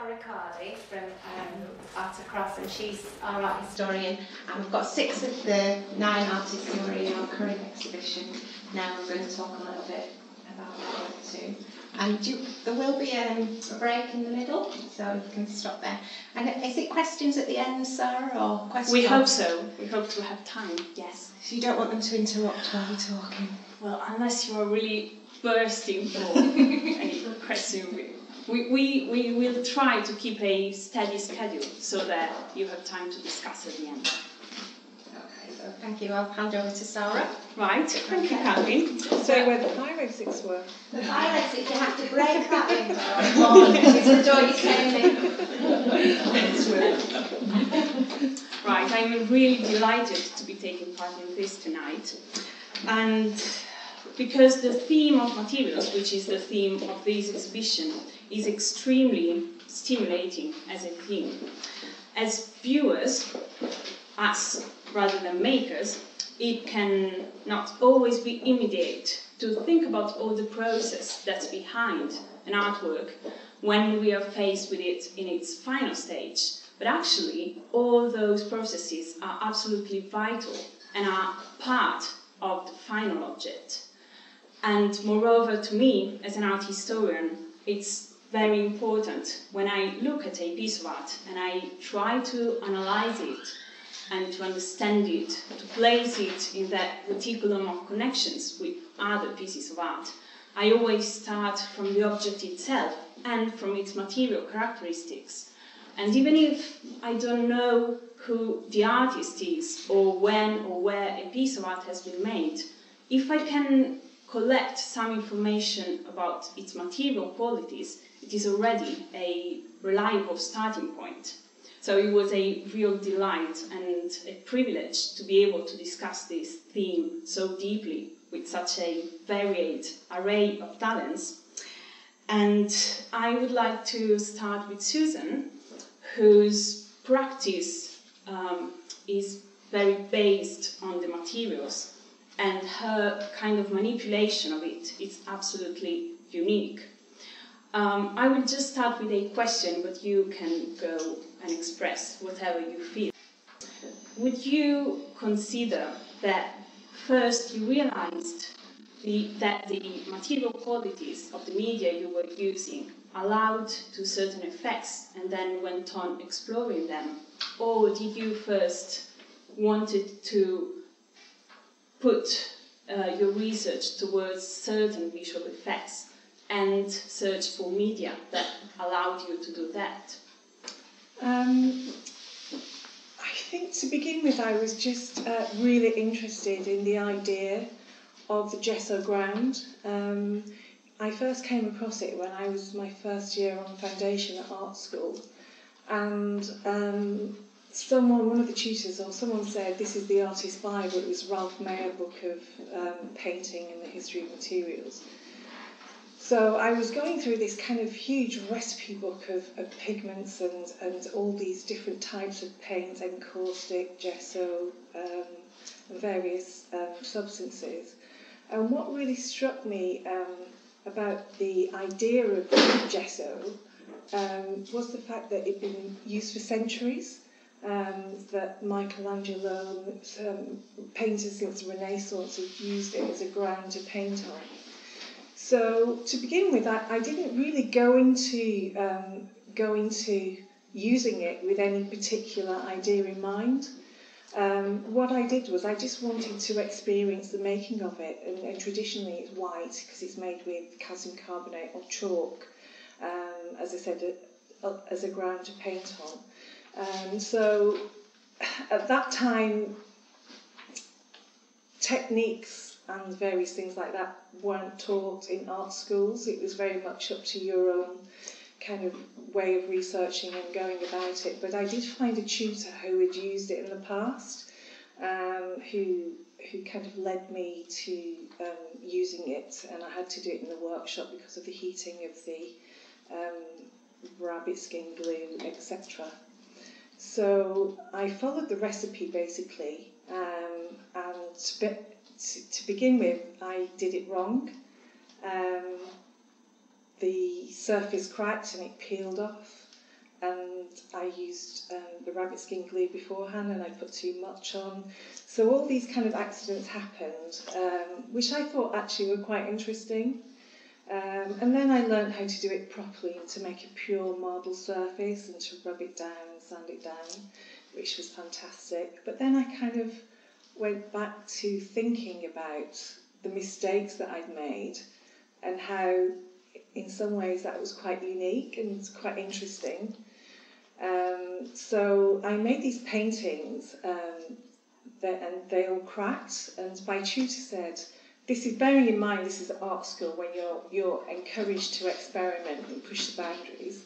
Sara Riccardi from um, Art Across, and she's our art historian. And we've got six of the nine artists who are in our current exhibition. Now we're going to talk a little bit about the too. And you, there will be um, a break in the middle, so you can stop there. And is it questions at the end, Sara, or questions? We hope so. We hope to have time. Yes. So you don't want them to interrupt while you're talking. Well, unless you are really bursting for any question. We, we, we will try to keep a steady schedule so that you have time to discuss at the end. Okay, so thank you. I'll hand over to Sara. Right, thank you, Catherine. So where the fire exits were. The fire exit, you have to break that window. it's the door you came in. right, I'm really delighted to be taking part in this tonight. And because the theme of materials, which is the theme of this exhibition, is extremely stimulating as a theme. As viewers, us rather than makers, it can not always be immediate to think about all the process that's behind an artwork when we are faced with it in its final stage. But actually, all those processes are absolutely vital and are part of the final object. And moreover, to me, as an art historian, it's very important when I look at a piece of art and I try to analyze it and to understand it, to place it in that reticulum of connections with other pieces of art. I always start from the object itself and from its material characteristics. And even if I don't know who the artist is, or when or where a piece of art has been made, if I can collect some information about its material qualities, it is already a reliable starting point. So it was a real delight and a privilege to be able to discuss this theme so deeply with such a varied array of talents. And I would like to start with Susan, whose practice um, is very based on the materials and her kind of manipulation of it is absolutely unique. Um, I will just start with a question, but you can go and express whatever you feel. Would you consider that first you realized the, that the material qualities of the media you were using allowed to certain effects and then went on exploring them? Or did you first wanted to put uh, your research towards certain visual effects and search for media that allowed you to do that? Um, I think to begin with, I was just uh, really interested in the idea of the gesso ground. Um, I first came across it when I was my first year on foundation at art school, and um, someone, one of the tutors or someone said this is the artist Bible. It was Ralph Mayer book of um, painting and the history of materials. So I was going through this kind of huge recipe book of, of pigments and, and all these different types of paints, encaustic, gesso, um, and various um, substances. And what really struck me um, about the idea of gesso um, was the fact that it had been used for centuries um, that Michelangelo, um, painters since the Renaissance have used it as a ground to paint on. So to begin with, I, I didn't really go into um, go into using it with any particular idea in mind. Um, what I did was I just wanted to experience the making of it, and, and traditionally it's white because it's made with calcium carbonate or chalk, um, as I said, a, a, as a ground to paint on. Um, so at that time, techniques and various things like that weren't taught in art schools. It was very much up to your own kind of way of researching and going about it. But I did find a tutor who had used it in the past, um, who who kind of led me to um, using it, and I had to do it in the workshop because of the heating of the um, rabbit skin glue, etc. So I followed the recipe basically, um, and to, to, begin with, I did it wrong. Um, the surface cracked and it peeled off. And I used um, the rabbit skin glue beforehand and I put too much on. So all these kind of accidents happened, um, which I thought actually were quite interesting. Um, and then I learned how to do it properly and to make a pure marble surface and to rub it down and sand it down, which was fantastic. But then I kind of went back to thinking about the mistakes that I'd made and how in some ways that was quite unique and quite interesting. Um, so I made these paintings um, that, and they all cracked and my tutor said, this is bearing in mind this is art school when you're you're encouraged to experiment and push the boundaries.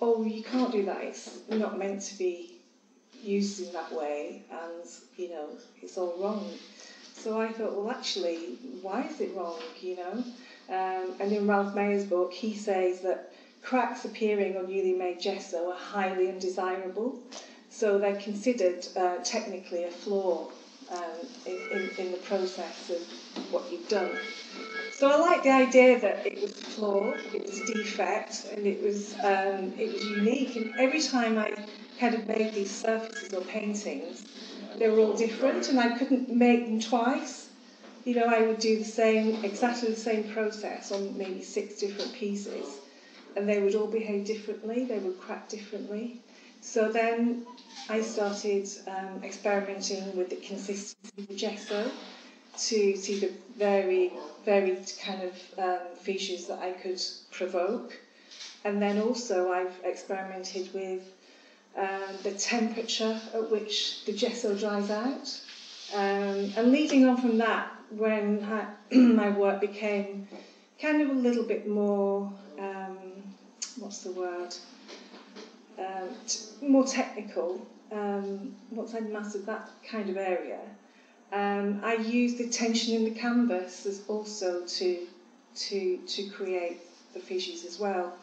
Oh, you can't do that. It's not meant to be used in that way, and you know it's all wrong. So I thought, well, actually, why is it wrong? You know, um, and in Ralph Mayer's book, he says that cracks appearing on newly made gesso are highly undesirable. So they're considered uh, technically a flaw um, in, in, process of what you've done. So I like the idea that it was flawed, it was defect, and it was um, it was unique. And every time I kind of made these surfaces or paintings, they were all different, and I couldn't make them twice. You know, I would do the same, exactly the same process on maybe six different pieces, and they would all behave differently. They would crack differently. So then I started um, experimenting with the consistency of the gesso to see the very varied kind of um, features that I could provoke. And then also I've experimented with um, the temperature at which the gesso dries out. Um, and leading on from that, when I, my work became kind of a little bit more, um, what's the word, um, t- more technical, um, once I'd mastered that kind of area, um, I use the tension in the canvas as also to, to, to create the fissures as well.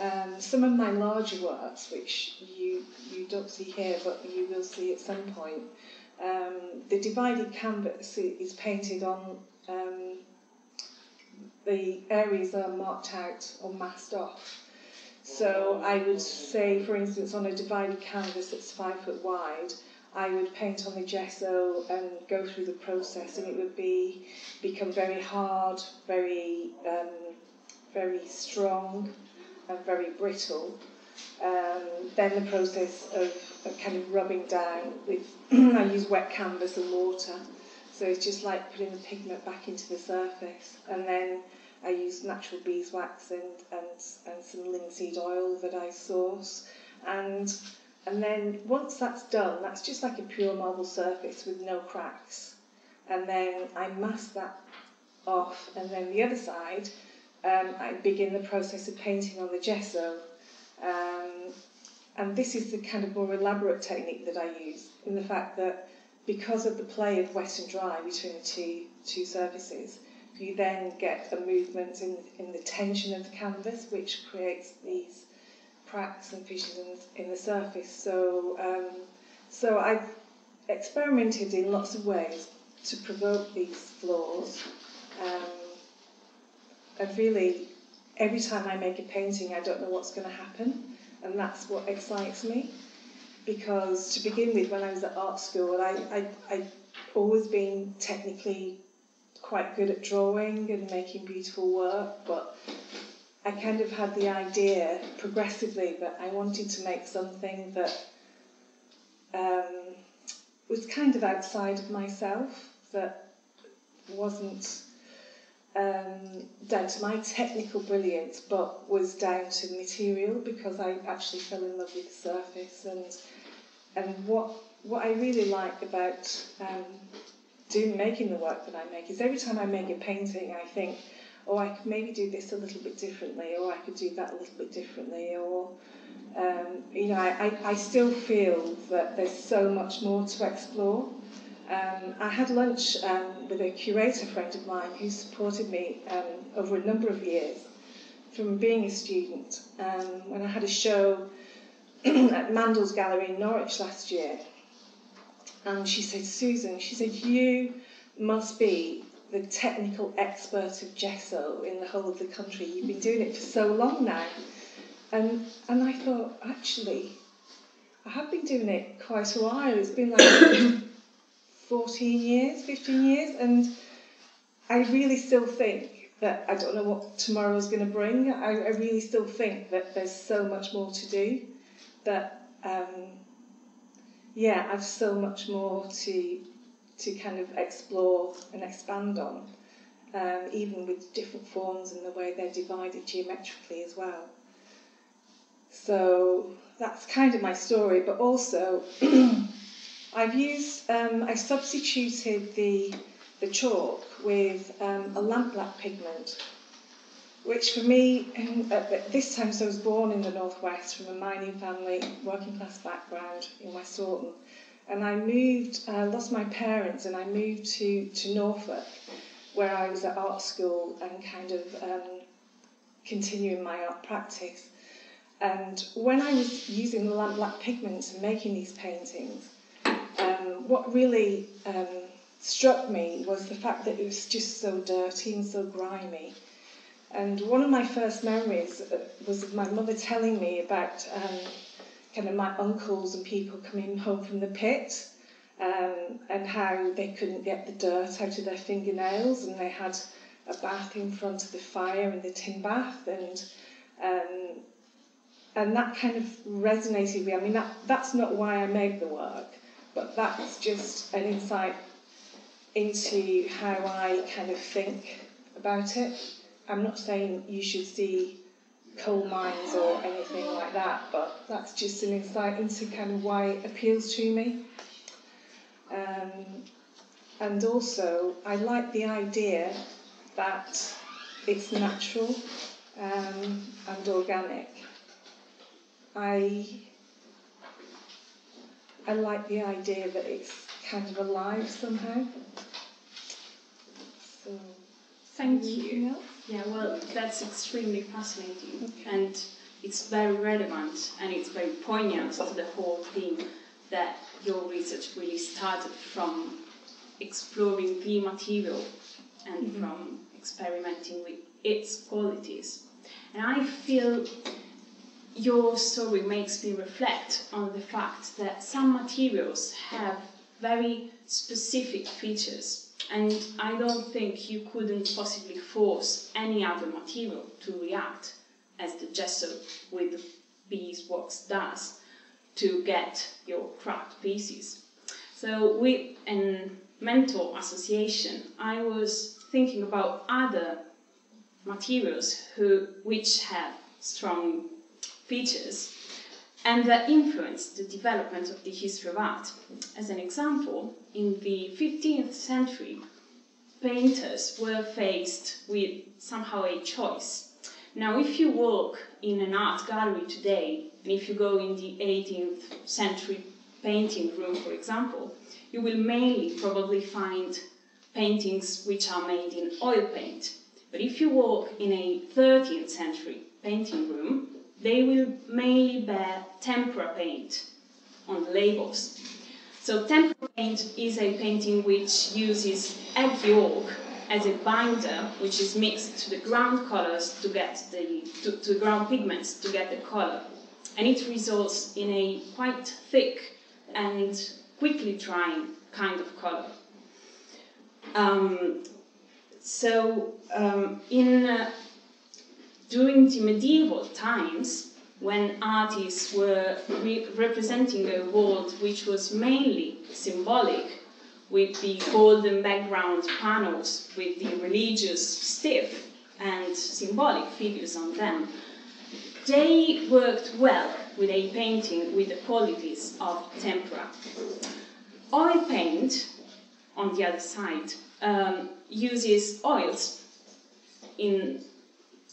Um, some of my larger works, which you, you don't see here, but you will see at some point, um, the divided canvas is painted on um, the areas are marked out or masked off. So I would say, for instance, on a divided canvas that's five foot wide, I would paint on the gesso and go through the process, and it would be become very hard, very um, very strong, and very brittle. Um, then the process of, of kind of rubbing down with I use wet canvas and water, so it's just like putting the pigment back into the surface, and then I use natural beeswax and, and, and some linseed oil that I source. And, and then once that's done, that's just like a pure marble surface with no cracks. And then I mask that off, and then the other side, um, I begin the process of painting on the gesso. Um, and this is the kind of more elaborate technique that I use, in the fact that because of the play of wet and dry between the two, two surfaces, you then get a movement in, in the tension of the canvas, which creates these cracks and fissures in, in the surface. So, um, so I've experimented in lots of ways to provoke these flaws. Um, and really, every time I make a painting, I don't know what's going to happen, and that's what excites me. Because to begin with, when I was at art school, I, I, I'd always been technically quite good at drawing and making beautiful work, but I kind of had the idea progressively that I wanted to make something that um, was kind of outside of myself, that wasn't um, down to my technical brilliance, but was down to material because I actually fell in love with the surface. And and what what I really like about um, do making the work that I make is every time I make a painting, I think, oh, I could maybe do this a little bit differently, or I could do that a little bit differently, or um, you know, I, I, I still feel that there's so much more to explore. Um, I had lunch um, with a curator friend of mine who supported me um, over a number of years from being a student. Um, when I had a show at Mandell's Gallery in Norwich last year, and she said, Susan, she said, you must be the technical expert of gesso in the whole of the country. You've been doing it for so long now. And, and I thought, actually, I have been doing it quite a while. It's been like 14 years, 15 years, and I really still think that I don't know what tomorrow is going to bring. I, I really still think that there's so much more to do. That um, yeah, I've so much more to to kind of explore and expand on, um, even with different forms and the way they're divided geometrically as well. So that's kind of my story, but also I've used, um, I substituted the, the chalk with um, a lampblack pigment, which for me, at this time, so I was born in the northwest from a mining family, working class background in Westhoughton, and I moved, I lost my parents, and I moved to, to Norfolk, where I was at art school and kind of um, continuing my art practice. And when I was using the lampblack pigments and making these paintings, um, what really um, struck me was the fact that it was just so dirty and so grimy. And one of my first memories uh, was of my mother telling me about um, kind of my uncles and people coming home from the pit um, and how they couldn't get the dirt out of their fingernails and they had a bath in front of the fire in the tin bath and um, and that kind of resonated with me. I mean, that, that's not why I made the work, but that's just an insight into how I kind of think about it. I'm not saying you should see coal mines or anything like that, but that's just an insight into kind of why it appeals to me. Um, and also, I like the idea that it's natural um, and organic. I I like the idea that it's kind of alive somehow. So, thank you. Yeah, well, that's extremely fascinating, and it's very relevant and it's very poignant to the whole theme that your research really started from exploring the material and mm-hmm. from experimenting with its qualities. And I feel your story makes me reflect on the fact that some materials have very specific features and I don't think you couldn't possibly force any other material to react as the gesso with beeswax does to get your craft pieces. So with a mental association, I was thinking about other materials who, which have strong features and that influenced the development of the history of art. As an example, in the 15th century, painters were faced with somehow a choice. Now, if you walk in an art gallery today, and if you go in the 18th century painting room, for example, you will mainly probably find paintings which are made in oil paint. But if you walk in a 13th century painting room, they will mainly bear tempera paint on the labels. So tempera paint is a painting which uses egg yolk as a binder, which is mixed to the ground colors to get the to, to ground pigments to get the color, and it results in a quite thick and quickly drying kind of color. Um, so um, in uh, during the medieval times, when artists were re representing a world which was mainly symbolic, with the golden background panels with the religious, stiff, and symbolic figures on them, they worked well with a painting with the qualities of tempera. Oil paint, on the other side, um, uses oils in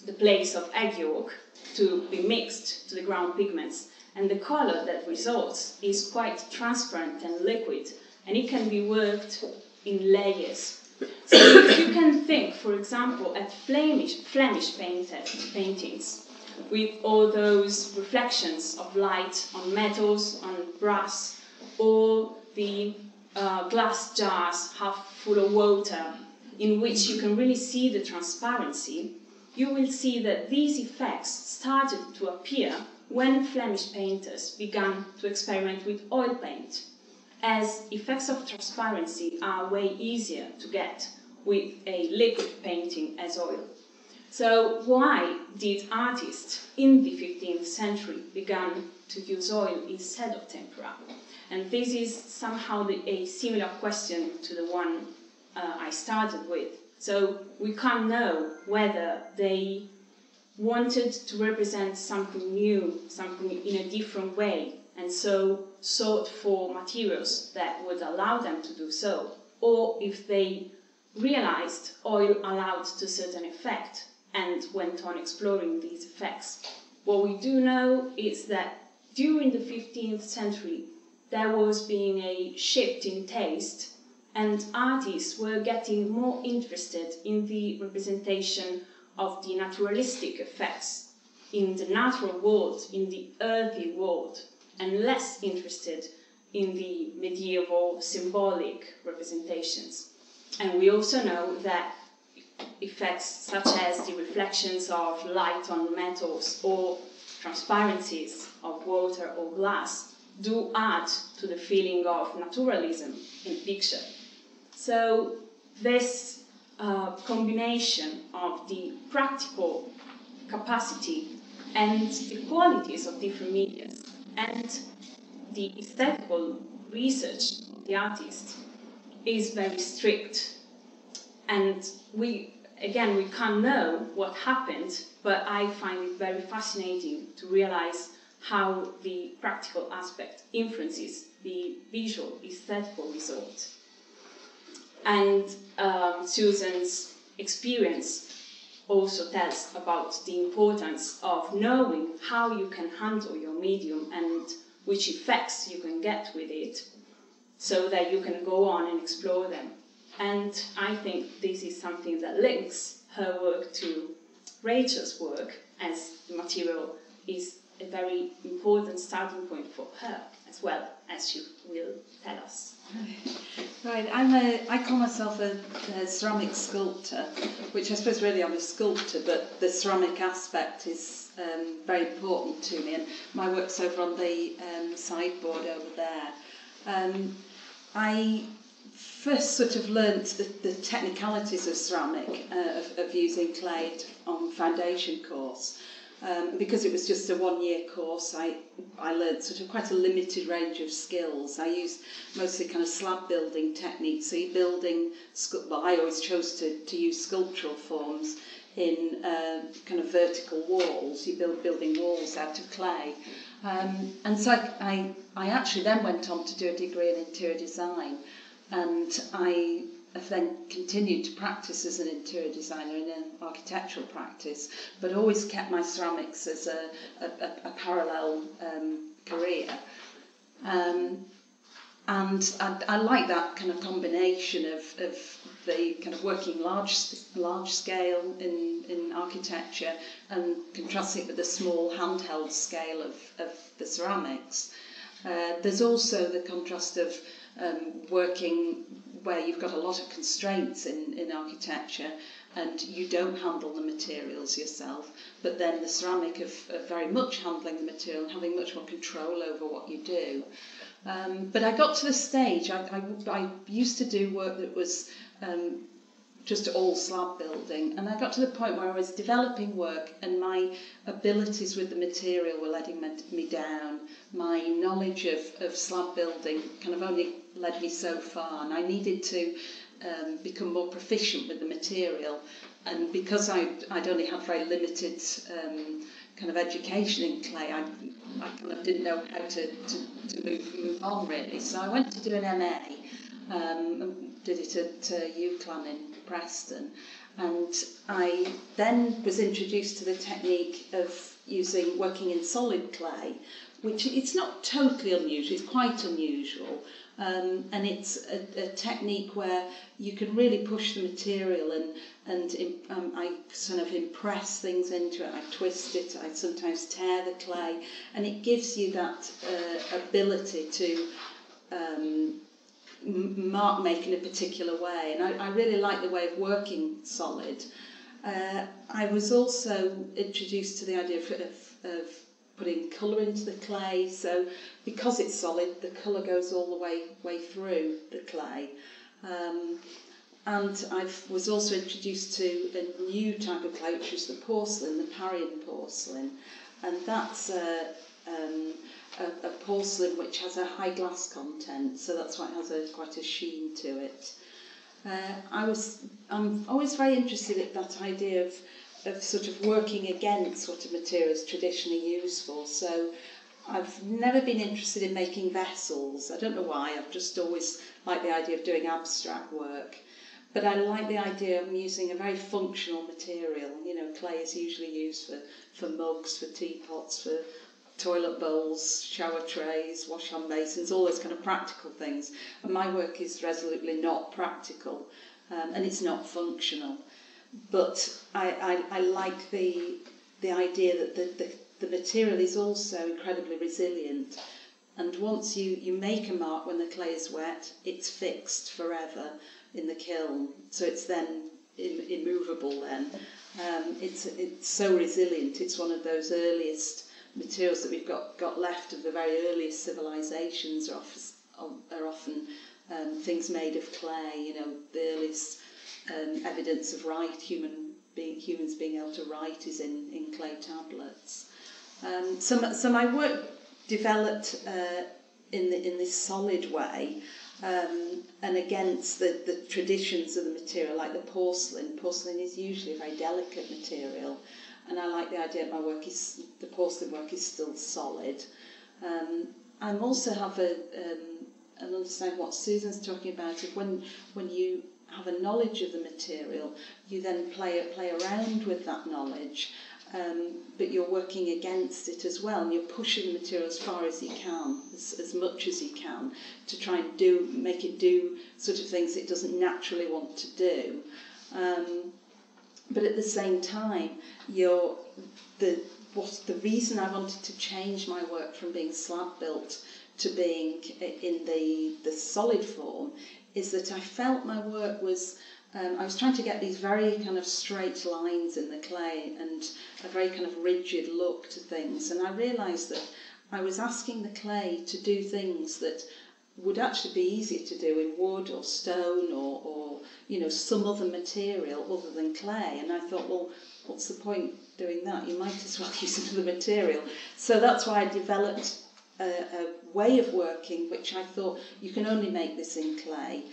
the place of egg yolk to be mixed to the ground pigments. And the color that results is quite transparent and liquid, and it can be worked in layers. So if you can think, for example, at Flemish, Flemish painted, paintings, with all those reflections of light on metals, on brass, or the uh, glass jars half full of water, in which you can really see the transparency, you will see that these effects started to appear when Flemish painters began to experiment with oil paint, as effects of transparency are way easier to get with a liquid painting as oil. So why did artists in the 15th century begin to use oil instead of tempera? And this is somehow the, a similar question to the one uh, I started with. So we can't know whether they wanted to represent something new, something in a different way, and so sought for materials that would allow them to do so, or if they realized oil allowed to certain effect and went on exploring these effects. What we do know is that during the 15th century, there was being a shift in taste and artists were getting more interested in the representation of the naturalistic effects in the natural world, in the earthy world, and less interested in the medieval symbolic representations. And we also know that effects such as the reflections of light on metals or transparencies of water or glass do add to the feeling of naturalism in picture. So this uh, combination of the practical capacity and the qualities of different medias and the aesthetical research of the artist is very strict. And we, again, we can't know what happened, but I find it very fascinating to realize how the practical aspect influences the visual aesthetical result. And um, Susan's experience also tells about the importance of knowing how you can handle your medium and which effects you can get with it so that you can go on and explore them. And I think this is something that links her work to Rachel's work as the material is a very important starting point for her as well, as you will tell us. Right, I'm a, I call myself a, a ceramic sculptor, which I suppose really I'm a sculptor, but the ceramic aspect is um, very important to me, and my work's over on the um, sideboard over there. Um, I first sort of learnt the, the technicalities of ceramic, uh, of, of using clay on foundation course. Um, because it was just a one year course, I, I learned sort of quite a limited range of skills. I used mostly kind of slab building techniques. So you're building, well, I always chose to, to use sculptural forms in uh, kind of vertical walls. You build building walls out of clay. Um, and so I, I, I actually then went on to do a degree in interior design. And I have then continued to practice as an interior designer in an architectural practice, but always kept my ceramics as a, a, a parallel um, career. Um, and I, I like that kind of combination of, of the kind of working large large scale in, in architecture and contrasting it with the small handheld scale of, of the ceramics. Uh, there's also the contrast of um, working where you've got a lot of constraints in, in architecture and you don't handle the materials yourself, but then the ceramic of, of very much handling the material and having much more control over what you do. Um, but I got to the stage, I, I, I used to do work that was um, just all slab building. And I got to the point where I was developing work and my abilities with the material were letting me down. My knowledge of, of slab building kind of only led me so far, and I needed to um, become more proficient with the material. And because I, I'd only had very limited um, kind of education in clay, I, I kind of didn't know how to, to, to move, move on really. So I went to do an MA, um, did it at uh, UCLan in Preston. And I then was introduced to the technique of using working in solid clay, which it's not totally unusual, it's quite unusual. Um, and it's a, a technique where you can really push the material and and um, I sort of impress things into it. I twist it. I sometimes tear the clay, and it gives you that uh, ability to um, mark make in a particular way. And I, I really like the way of working solid. Uh, I was also introduced to the idea of, of, of putting colour into the clay. So because it's solid, the colour goes all the way way through the clay. Um, and I was also introduced to a new type of clay, which is the porcelain, the Parian porcelain, and that's a, um, a, a porcelain which has a high glass content, so that's why it has a, quite a sheen to it. Uh, I was, I'm always very interested in that idea of, of sort of working against what a material is traditionally used for. So I've never been interested in making vessels. I don't know why. I've just always liked the idea of doing abstract work. But I like the idea of using a very functional material. You know, clay is usually used for, for mugs, for teapots, for toilet bowls, shower trays, wash hand basins, all those kind of practical things. And my work is resolutely not practical um, and it's not functional. But I, I, I like the, the idea that the, the, the material is also incredibly resilient. And once you, you make a mark when the clay is wet, it's fixed forever in the kiln, so it's then Im- immovable. Then um, it's it's so resilient. It's one of those earliest materials that we've got got left of the very earliest civilizations. Are, often, are often um, things made of clay. You know, the earliest um, evidence of write human being humans being able to write is in in clay tablets. Um, so, so my work developed uh, in the, in this solid way um, and against the, the traditions of the material, like the porcelain. Porcelain is usually a very delicate material, and I like the idea that my work is the porcelain work is still solid. Um, I also have a um, an understanding what Susan's talking about of when when you have a knowledge of the material, you then play play around with that knowledge um, but you're working against it as well, and you're pushing the material as far as you can, as, as much as you can, to try and do make it do sort of things it doesn't naturally want to do. Um, but at the same time, you're the what the reason I wanted to change my work from being slab built to being in the the solid form is that I felt my work was um, I was trying to get these very kind of straight lines in the clay and a very kind of rigid look to things. And I realised that I was asking the clay to do things that would actually be easier to do in wood or stone or, or you know some other material other than clay. And I thought, well, what's the point doing that? You might as well use another material. So that's why I developed a, a way of working which I thought you can only make this in clay.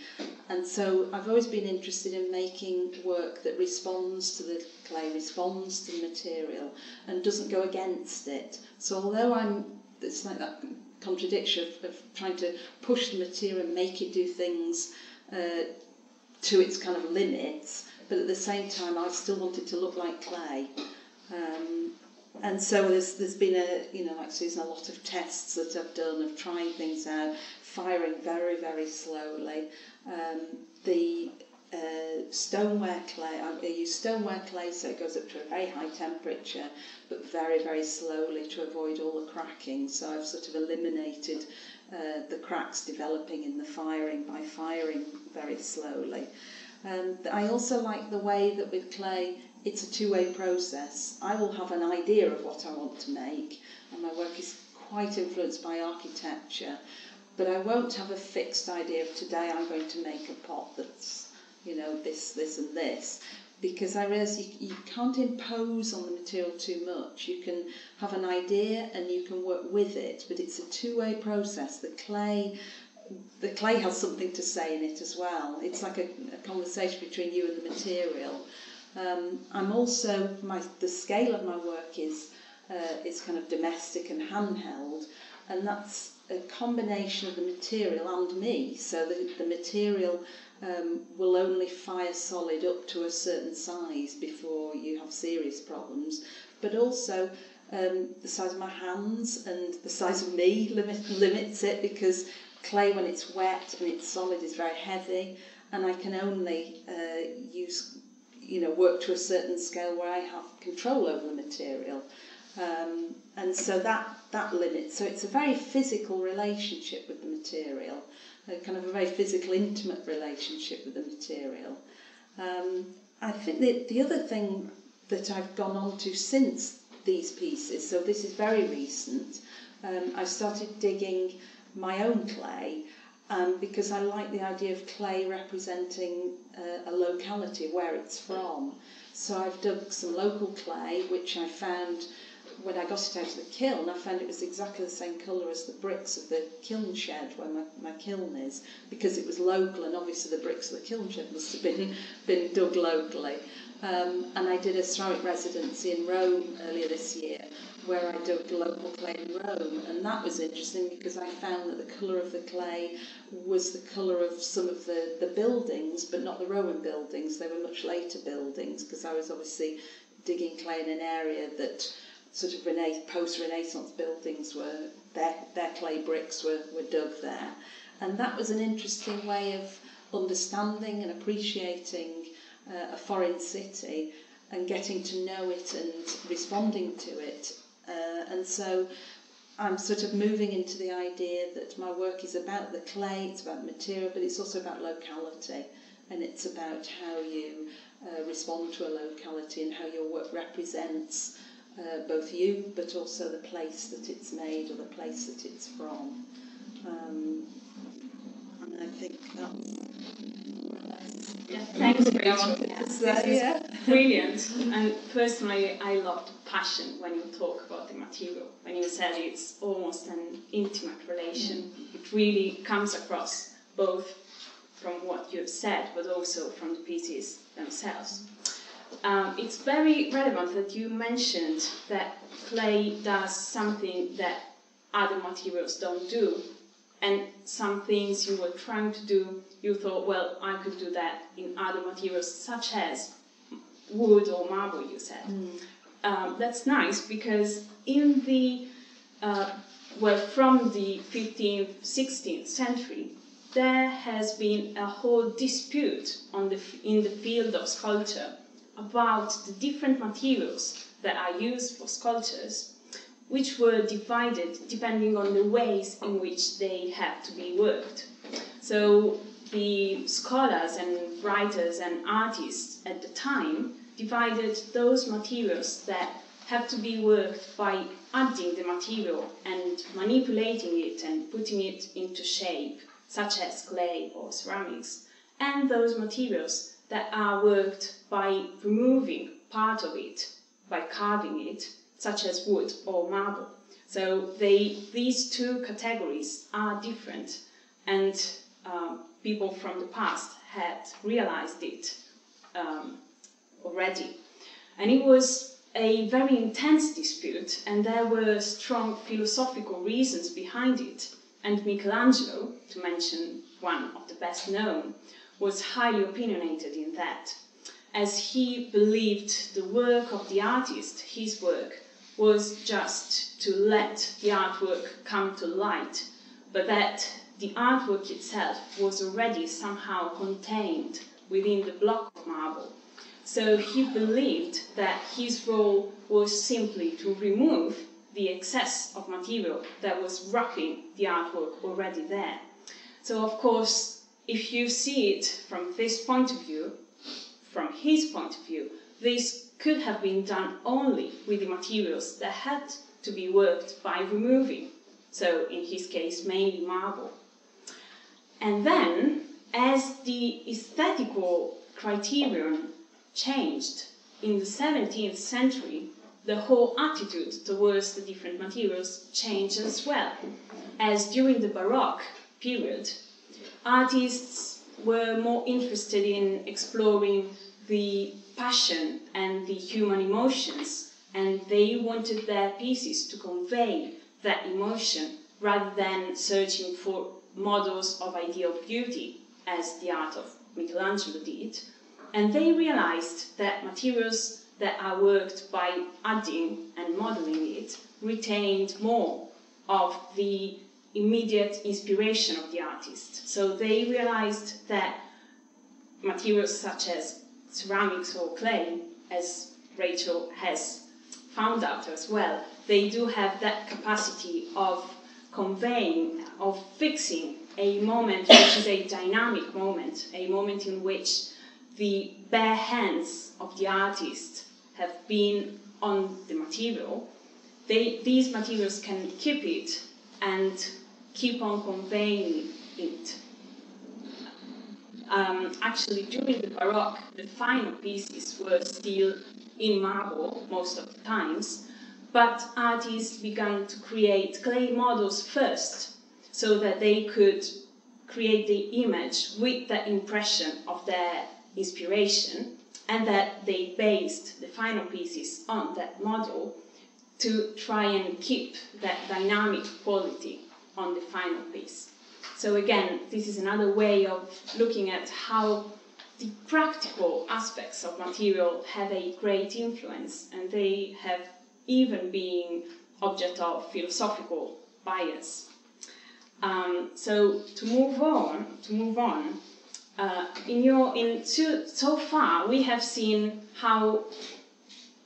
And so I've always been interested in making work that responds to the clay, responds to the material, and doesn't go against it. So although I'm, it's like that contradiction of, of trying to push the material and make it do things uh, to its kind of limits, but at the same time I still want it to look like clay. Um, and so there's there's been a you know Susan a lot of tests that I've done of trying things out, firing very very slowly. Um, the uh, stoneware clay, I use stoneware clay so it goes up to a very high temperature but very very slowly to avoid all the cracking. So I've sort of eliminated uh, the cracks developing in the firing by firing very slowly. Um, I also like the way that with clay it's a two-way process. I will have an idea of what I want to make, and my work is quite influenced by architecture, but I won't have a fixed idea of today I'm going to make a pot that's, you know, this, this and this, because I realise you, you can't impose on the material too much. You can have an idea and you can work with it, but it's a two-way process. The clay the clay has something to say in it as well. It's like a, a conversation between you and the material. Um, I'm also my the scale of my work is uh, is kind of domestic and handheld, and that's a combination of the material and me. So the, the material um, will only fire solid up to a certain size before you have serious problems, but also um, the size of my hands and the size of me limit, limits it because clay when it's wet and it's solid is very heavy and I can only uh, use you know, work to a certain scale where I have control over the material. Um, and so that, that limits. So it's a very physical relationship with the material, a kind of a very physical, intimate relationship with the material. Um, I think that the other thing that I've gone on to since these pieces. So this is very recent. Um, I started digging my own clay um, because I like the idea of clay representing uh, a locality where it's from. So I've dug some local clay, which I found when I got it out of the kiln, I found it was exactly the same colour as the bricks of the kiln shed where my, my kiln is, because it was local and obviously the bricks of the kiln shed must have been, been dug locally. Um, and I did a ceramic residency in Rome earlier this year where I dug local clay in Rome, and that was interesting because I found that the colour of the clay was the colour of some of the, the buildings, but not the Roman buildings. They were much later buildings because I was obviously digging clay in an area that sort of rena- post-Renaissance buildings were their their clay bricks were, were dug there, and that was an interesting way of understanding and appreciating uh, a foreign city and getting to know it and responding to it, uh, and so. I'm sort of moving into the idea that my work is about the clay, it's about material, but it's also about locality, and it's about how you uh, respond to a locality and how your work represents uh, both you, but also the place that it's made or the place that it's from. Um, and I think that's. Yeah, thanks, Rachel. Yeah. This is brilliant. And personally, I loved passion when you talk about the material. When you said it's almost an intimate relation, it really comes across both from what you've said, but also from the pieces themselves. Um, it's very relevant that you mentioned that clay does something that other materials don't do. And some things you were trying to do, you thought, well, I could do that in other materials, such as wood or marble, you said. Um, that's nice because in the, uh, well, from the 15th, 16th century, there has been a whole dispute on the, in the field of sculpture about the different materials that are used for sculptures, which were divided depending on the ways in which they had to be worked. So the scholars and writers and artists at the time divided those materials that have to be worked by adding the material and manipulating it and putting it into shape, such as clay or ceramics, and those materials that are worked by removing part of it, by carving it, such as wood or marble. So they, these two categories are different, and um, people from the past had realized it um, already. And it was a very intense dispute, and there were strong philosophical reasons behind it. And Michelangelo, to mention one of the best known, was highly opinionated in that, as he believed the work of the artist, his work, was just to let the artwork come to light, but that the artwork itself was already somehow contained within the block of marble. So he believed that his role was simply to remove the excess of material that was wrapping the artwork already there. So, of course, if you see it from this point of view, from his point of view, this could have been done only with the materials that had to be worked by removing. So, in his case, mainly marble. And then, as the aesthetical criterion changed in the 17th century, the whole attitude towards the different materials changed as well. As during the Baroque period, artists were more interested in exploring the passion and the human emotions, and they wanted their pieces to convey that emotion rather than searching for models of ideal beauty, as the art of Michelangelo did. And they realized that materials that are worked by adding and modeling it retained more of the immediate inspiration of the artist. So they realized that materials such as ceramics or clay, as Rachel has found out as well, they do have that capacity of conveying, of fixing a moment which is a dynamic moment, a moment in which the bare hands of the artist have been on the material, they, these materials can keep it and keep on conveying it. Um, actually, during the Baroque, the final pieces were still in marble most of the times, but artists began to create clay models first so that they could create the image with the impression of their inspiration and that they based the final pieces on that model to try and keep that dynamic quality on the final piece. So again, this is another way of looking at how the practical aspects of material have a great influence and they have even been object of philosophical bias. Um, so to move on, to move on, uh, in your in so, so far we have seen how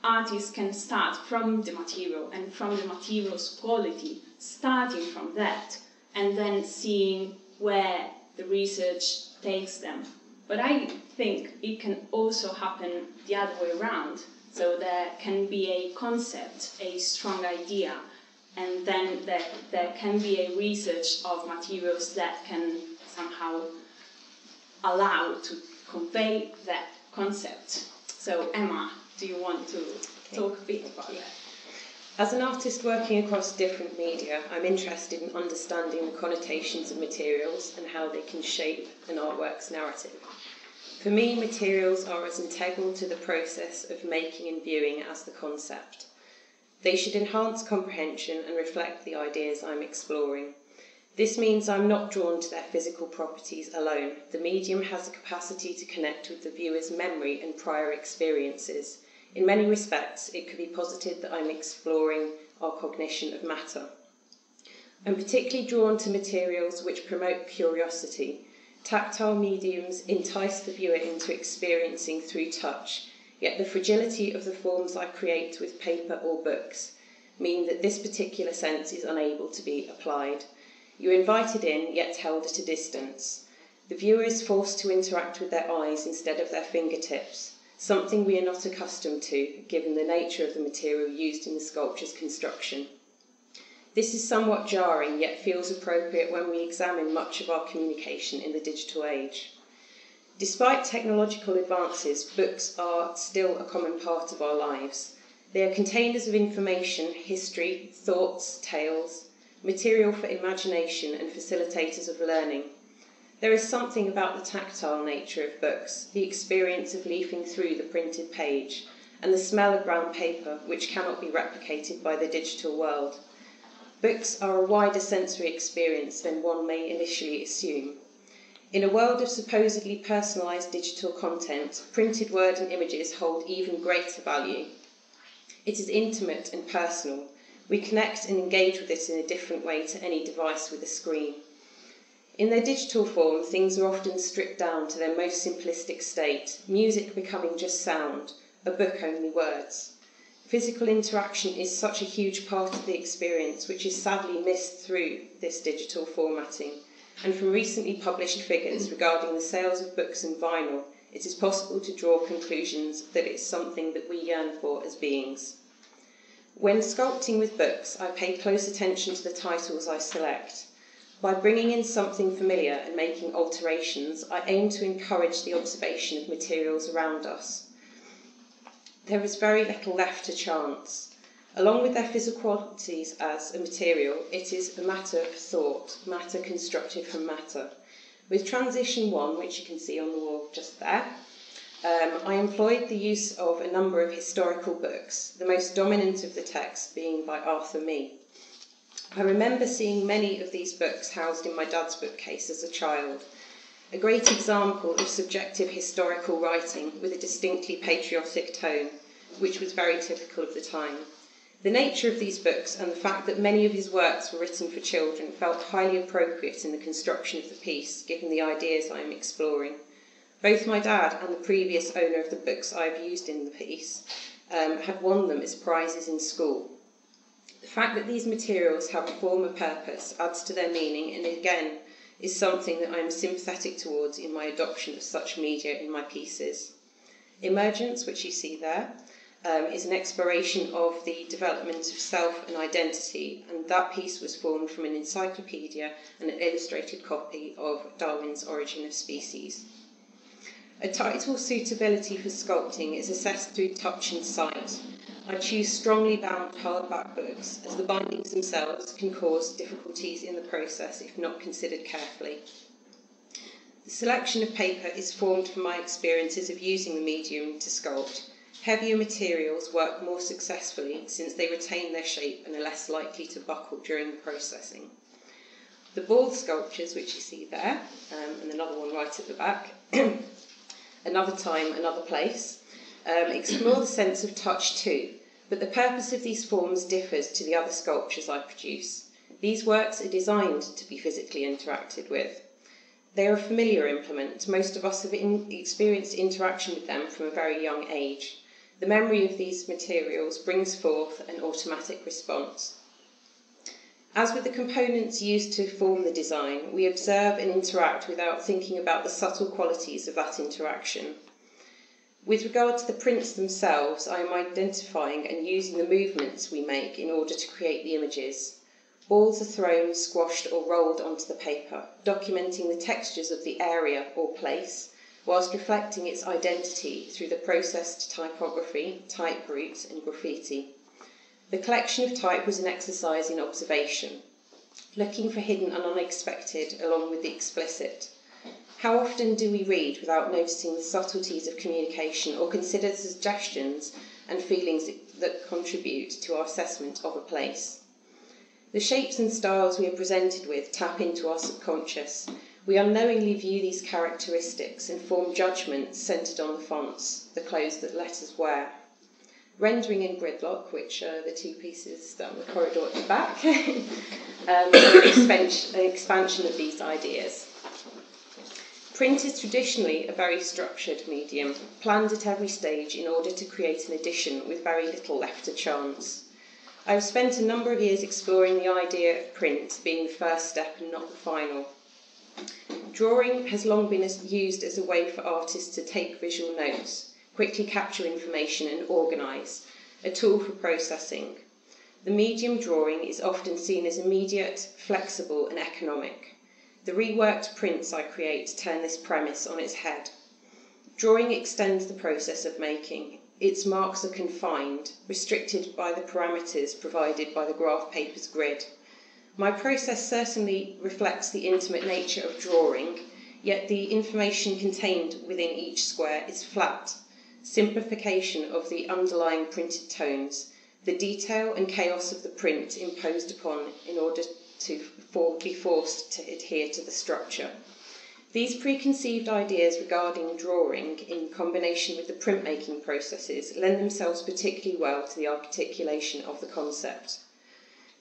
artists can start from the material and from the material's quality, starting from that, and then seeing where the research takes them. But I think it can also happen the other way around. So there can be a concept, a strong idea, and then there, there can be a research of materials that can somehow allow to convey that concept. So Emma, do you want to talk a bit about that? As an artist working across different media, I'm interested in understanding the connotations of materials and how they can shape an artwork's narrative. For me, materials are as integral to the process of making and viewing as the concept. They should enhance comprehension and reflect the ideas I'm exploring. This means I'm not drawn to their physical properties alone. The medium has the capacity to connect with the viewer's memory and prior experiences in many respects, it could be posited that I'm exploring our cognition of matter. I'm particularly drawn to materials which promote curiosity. Tactile mediums entice the viewer into experiencing through touch, yet the fragility of the forms I create with paper or books mean that this particular sense is unable to be applied. You're invited in, yet held at a distance. The viewer is forced to interact with their eyes instead of their fingertips something we are not accustomed to given the nature of the material used in the sculpture's construction. This is somewhat jarring, yet feels appropriate when we examine much of our communication in the digital age. Despite technological advances, books are still a common part of our lives. They are containers of information, history, thoughts, tales, material for imagination, and facilitators of learning. There is something about the tactile nature of books, the experience of leafing through the printed page, and the smell of brown paper, which cannot be replicated by the digital world. Books are a wider sensory experience than one may initially assume. In a world of supposedly personalised digital content, printed word and images hold even greater value. It is intimate and personal. We connect and engage with it in a different way to any device with a screen. In their digital form, things are often stripped down to their most simplistic state, music becoming just sound, a book only words. Physical interaction is such a huge part of the experience, which is sadly missed through this digital formatting. And from recently published figures regarding the sales of books and vinyl, it is possible to draw conclusions that it's something that we yearn for as beings. When sculpting with books, I pay close attention to the titles I select. By bringing in something familiar and making alterations, I aim to encourage the observation of materials around us. There is very little left to chance. Along with their physical qualities as a material, it is a matter of thought, matter constructed from matter. With transition one, which you can see on the wall just there, um, I employed the use of a number of historical books, the most dominant of the texts being by Arthur Mee. I remember seeing many of these books housed in my dad's bookcase as a child. A great example of subjective historical writing with a distinctly patriotic tone, which was very typical of the time. The nature of these books and the fact that many of his works were written for children felt highly appropriate in the construction of the piece, given the ideas I am exploring. Both my dad and the previous owner of the books I have used in the piece um, had won them as prizes in school, fact that these materials have a form of purpose adds to their meaning and again is something that I am sympathetic towards in my adoption of such media in my pieces. Emergence, which you see there, um, is an exploration of the development of self and identity, and that piece was formed from an encyclopedia and an illustrated copy of Darwin's Origin of Species. A title suitability for sculpting is assessed through touch and sight. I choose strongly bound hardback books as the bindings themselves can cause difficulties in the process if not considered carefully. The selection of paper is formed from my experiences of using the medium to sculpt. Heavier materials work more successfully since they retain their shape and are less likely to buckle during the processing. The ball sculptures, which you see there, um, and another one right at the back, another time, another place, um, explore the sense of touch too, but the purpose of these forms differs to the other sculptures I produce. These works are designed to be physically interacted with. They are a familiar implement. Most of us have in, experienced interaction with them from a very young age. The memory of these materials brings forth an automatic response. As with the components used to form the design, we observe and interact without thinking about the subtle qualities of that interaction. With regard to the prints themselves, I am identifying and using the movements we make in order to create the images. Balls are thrown, squashed, or rolled onto the paper, documenting the textures of the area or place, whilst reflecting its identity through the processed typography, type route, and graffiti. The collection of type was an exercise in observation, looking for hidden and unexpected along with the explicit. How often do we read without noticing the subtleties of communication or consider the suggestions and feelings that contribute to our assessment of a place? The shapes and styles we are presented with tap into our subconscious. We unknowingly view these characteristics and form judgments centred on the fonts, the clothes that letters wear. Rendering in gridlock, which are the two pieces down the corridor at the back, um, an expansion of these ideas. Print is traditionally a very structured medium, planned at every stage in order to create an edition with very little left to chance. I have spent a number of years exploring the idea of print being the first step and not the final. Drawing has long been used as a way for artists to take visual notes, quickly capture information and organise, a tool for processing. The medium drawing is often seen as immediate, flexible and economic. The reworked prints I create turn this premise on its head. Drawing extends the process of making its marks are confined, restricted by the parameters provided by the graph paper's grid. My process certainly reflects the intimate nature of drawing, yet the information contained within each square is flat, simplification of the underlying printed tones, the detail and chaos of the print imposed upon in order to for, be forced to adhere to the structure. These preconceived ideas regarding drawing, in combination with the printmaking processes, lend themselves particularly well to the articulation of the concept.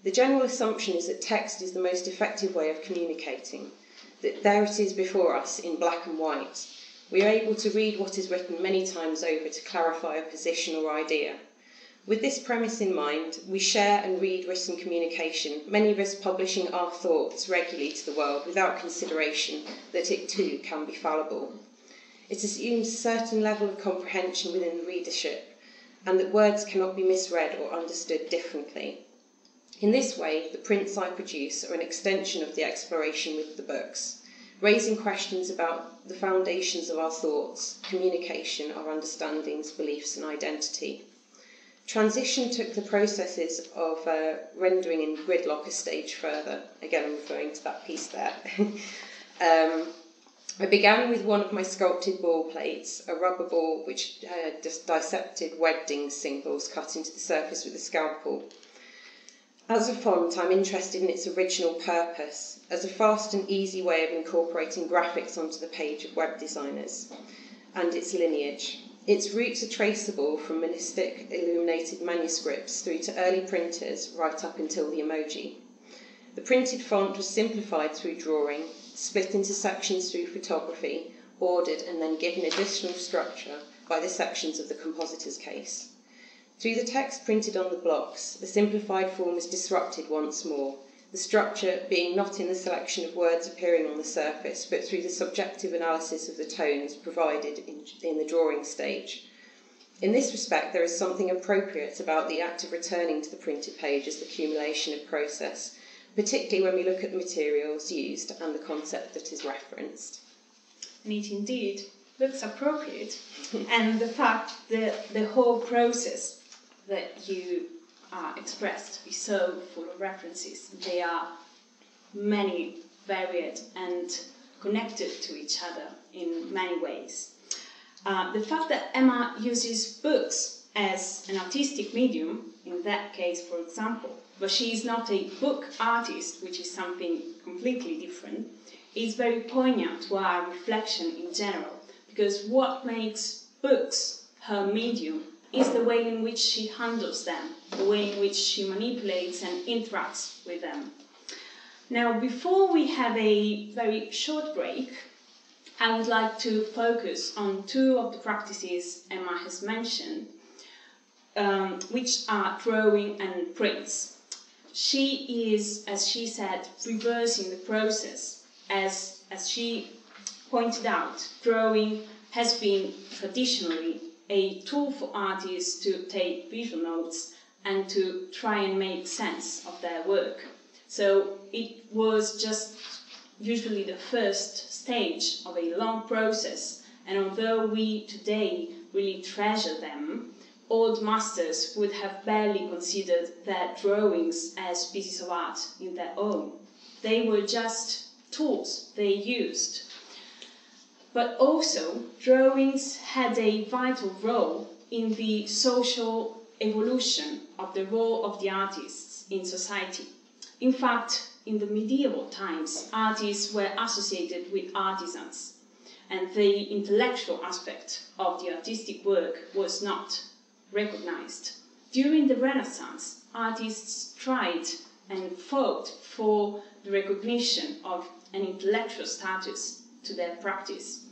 The general assumption is that text is the most effective way of communicating, that there it is before us in black and white. We are able to read what is written many times over to clarify a position or idea. With this premise in mind, we share and read written communication, many of us publishing our thoughts regularly to the world without consideration that it too can be fallible. It assumes a certain level of comprehension within the readership, and that words cannot be misread or understood differently. In this way, the prints I produce are an extension of the exploration with the books, raising questions about the foundations of our thoughts, communication, our understandings, beliefs, and identity. Transition took the processes of uh, rendering in gridlock a stage further. Again, I'm referring to that piece there. um, I began with one of my sculpted ball plates, a rubber ball which uh, dissected Wingding symbols cut into the surface with a scalpel. As a font, I'm interested in its original purpose, as a fast and easy way of incorporating graphics onto the page of web designers, and its lineage. Its roots are traceable from monistic illuminated manuscripts through to early printers right up until the emoji. The printed font was simplified through drawing, split into sections through photography, ordered and then given additional structure by the sections of the compositor's case. Through the text printed on the blocks, the simplified form is disrupted once more, the structure being not in the selection of words appearing on the surface, but through the subjective analysis of the tones provided in, in the drawing stage. In this respect, there is something appropriate about the act of returning to the printed page as the accumulation of process, particularly when we look at the materials used and the concept that is referenced. And it indeed looks appropriate, and the fact that the whole process that you expressed is so full of references. They are many, varied, and connected to each other in many ways. Uh, the fact that Emma uses books as an artistic medium, in that case, for example, but she is not a book artist, which is something completely different, is very poignant to our reflection in general, because what makes books her medium is the way in which she handles them, the way in which she manipulates and interacts with them. Now, before we have a very short break, I would like to focus on two of the practices Emma has mentioned, um, which are drawing and prints. She is, as she said, reversing the process. As, as she pointed out, drawing has been traditionally a tool for artists to take visual notes and to try and make sense of their work. So it was just usually the first stage of a long process, and although we today really treasure them, old masters would have barely considered their drawings as pieces of art in their own. They were just tools they used. But also, drawings had a vital role in the social evolution of the role of the artists in society. In fact, in the medieval times, artists were associated with artisans, and the intellectual aspect of the artistic work was not recognized. During the Renaissance, artists tried and fought for the recognition of an intellectual status to their practice,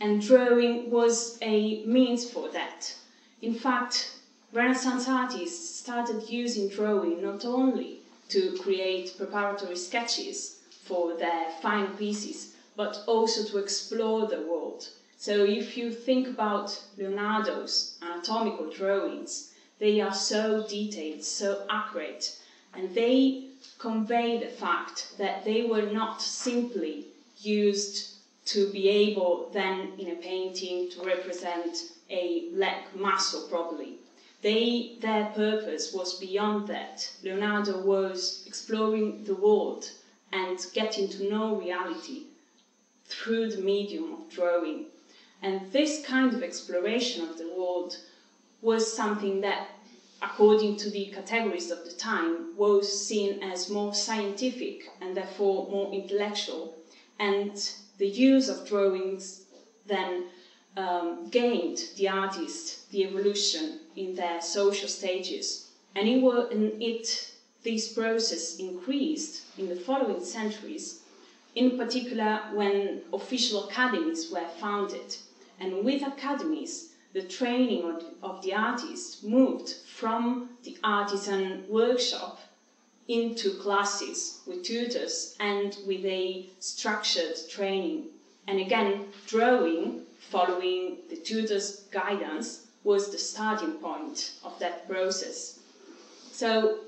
and drawing was a means for that. In fact, Renaissance artists started using drawing not only to create preparatory sketches for their final pieces, but also to explore the world. So if you think about Leonardo's anatomical drawings, they are so detailed, so accurate, and they convey the fact that they were not simply used to be able then in a painting to represent a leg muscle properly, they, their purpose was beyond that. Leonardo was exploring the world and getting to know reality through the medium of drawing. And this kind of exploration of the world was something that, according to the categories of the time, was seen as more scientific and therefore more intellectual. And the use of drawings then um, gained the artist the evolution in their social stages. And it, were, and it, this process increased in the following centuries, in particular when official academies were founded. And with academies, the training of, of the artists moved from the artisan workshop into classes with tutors and with a structured training. And again, drawing, following the tutor's guidance, was the starting point of that process. So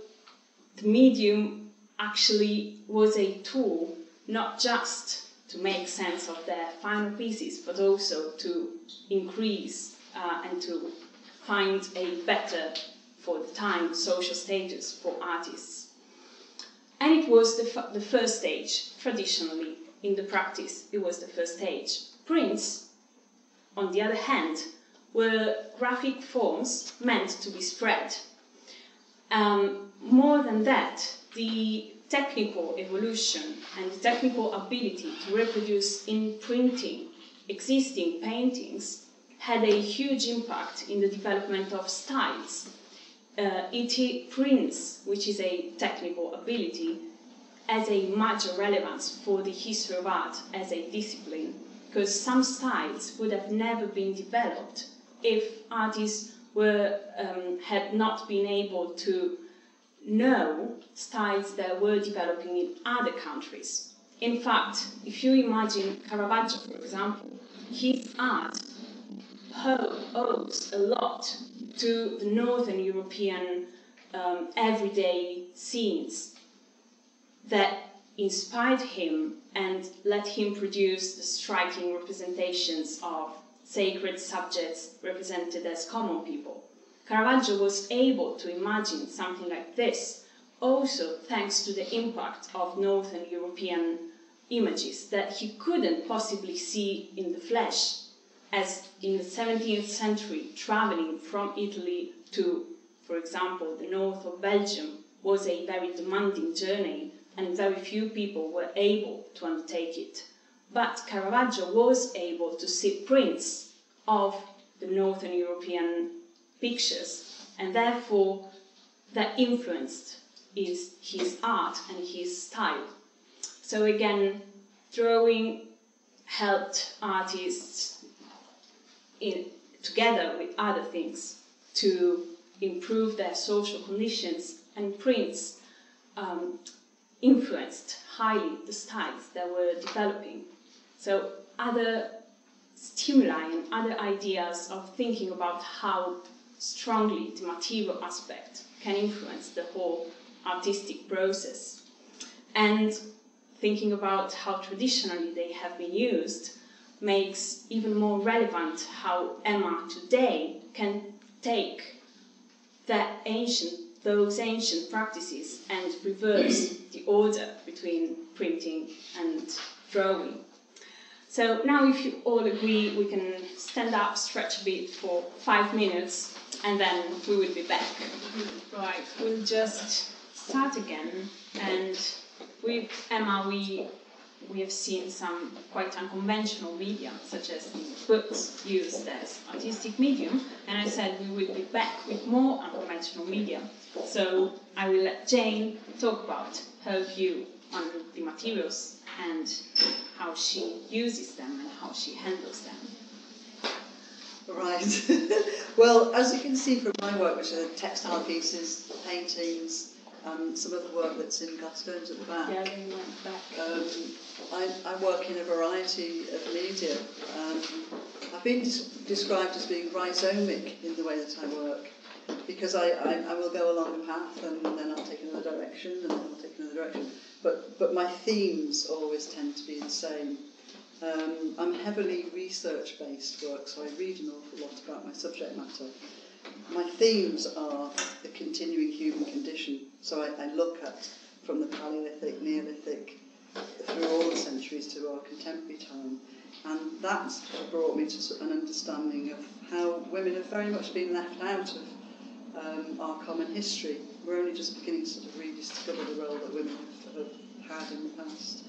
the medium actually was a tool not just to make sense of their final pieces, but also to increase uh, and to find a better, for the time, social status for artists. And it was the, the first stage, traditionally, in the practice, it was the first stage. Prints, on the other hand, were graphic forms meant to be spread. Um, more than that, the technical evolution and the technical ability to reproduce in printing existing paintings had a huge impact in the development of styles. Uh, it prints, which is a technical ability, has a major relevance for the history of art as a discipline, because some styles would have never been developed if artists were, um, had not been able to know styles that were developing in other countries. In fact, if you imagine Caravaggio, for example, his art owes a lot to the Northern European um, everyday scenes that inspired him and let him produce the striking representations of sacred subjects represented as common people. Caravaggio was able to imagine something like this also thanks to the impact of Northern European images that he couldn't possibly see in the flesh, as in the 17th century, traveling from Italy to, for example, the north of Belgium was a very demanding journey, and very few people were able to undertake it. But Caravaggio was able to see prints of the Northern European pictures, and therefore that influenced is his art and his style. So again, drawing helped artists in, together with other things to improve their social conditions, and prints um, influenced highly the styles that were developing. So other stimuli and other ideas of thinking about how strongly the material aspect can influence the whole artistic process. And thinking about how traditionally they have been used makes even more relevant how Emma today can take that ancient those ancient practices and reverse the order between printing and drawing. So now if you all agree we can stand up, stretch a bit for five minutes and then we will be back. Right, we'll just start again and with Emma we we have seen some quite unconventional media, such as books used as artistic medium, and I said we will be back with more unconventional media. So I will let Jane talk about her view on the materials and how she uses them and how she handles them. Right. well, as you can see from my work, which are textile pieces, paintings, um, some of the work that's in Gladstones at the back. Yeah, went back. Um, I, I work in a variety of media. Um, I've been des- described as being rhizomic in the way that I work because I, I, I will go along a path and then I'll take another direction and then I'll take another direction. But, but my themes always tend to be the same. Um, I'm heavily research based work, so I read an awful lot about my subject matter. My themes are the continuing human condition, so I, I look at from the Paleolithic, Neolithic, through all the centuries to our contemporary time. And that's brought me to an understanding of how women have very much been left out of um, our common history. We're only just beginning to sort of rediscover the role that women have, had in the past.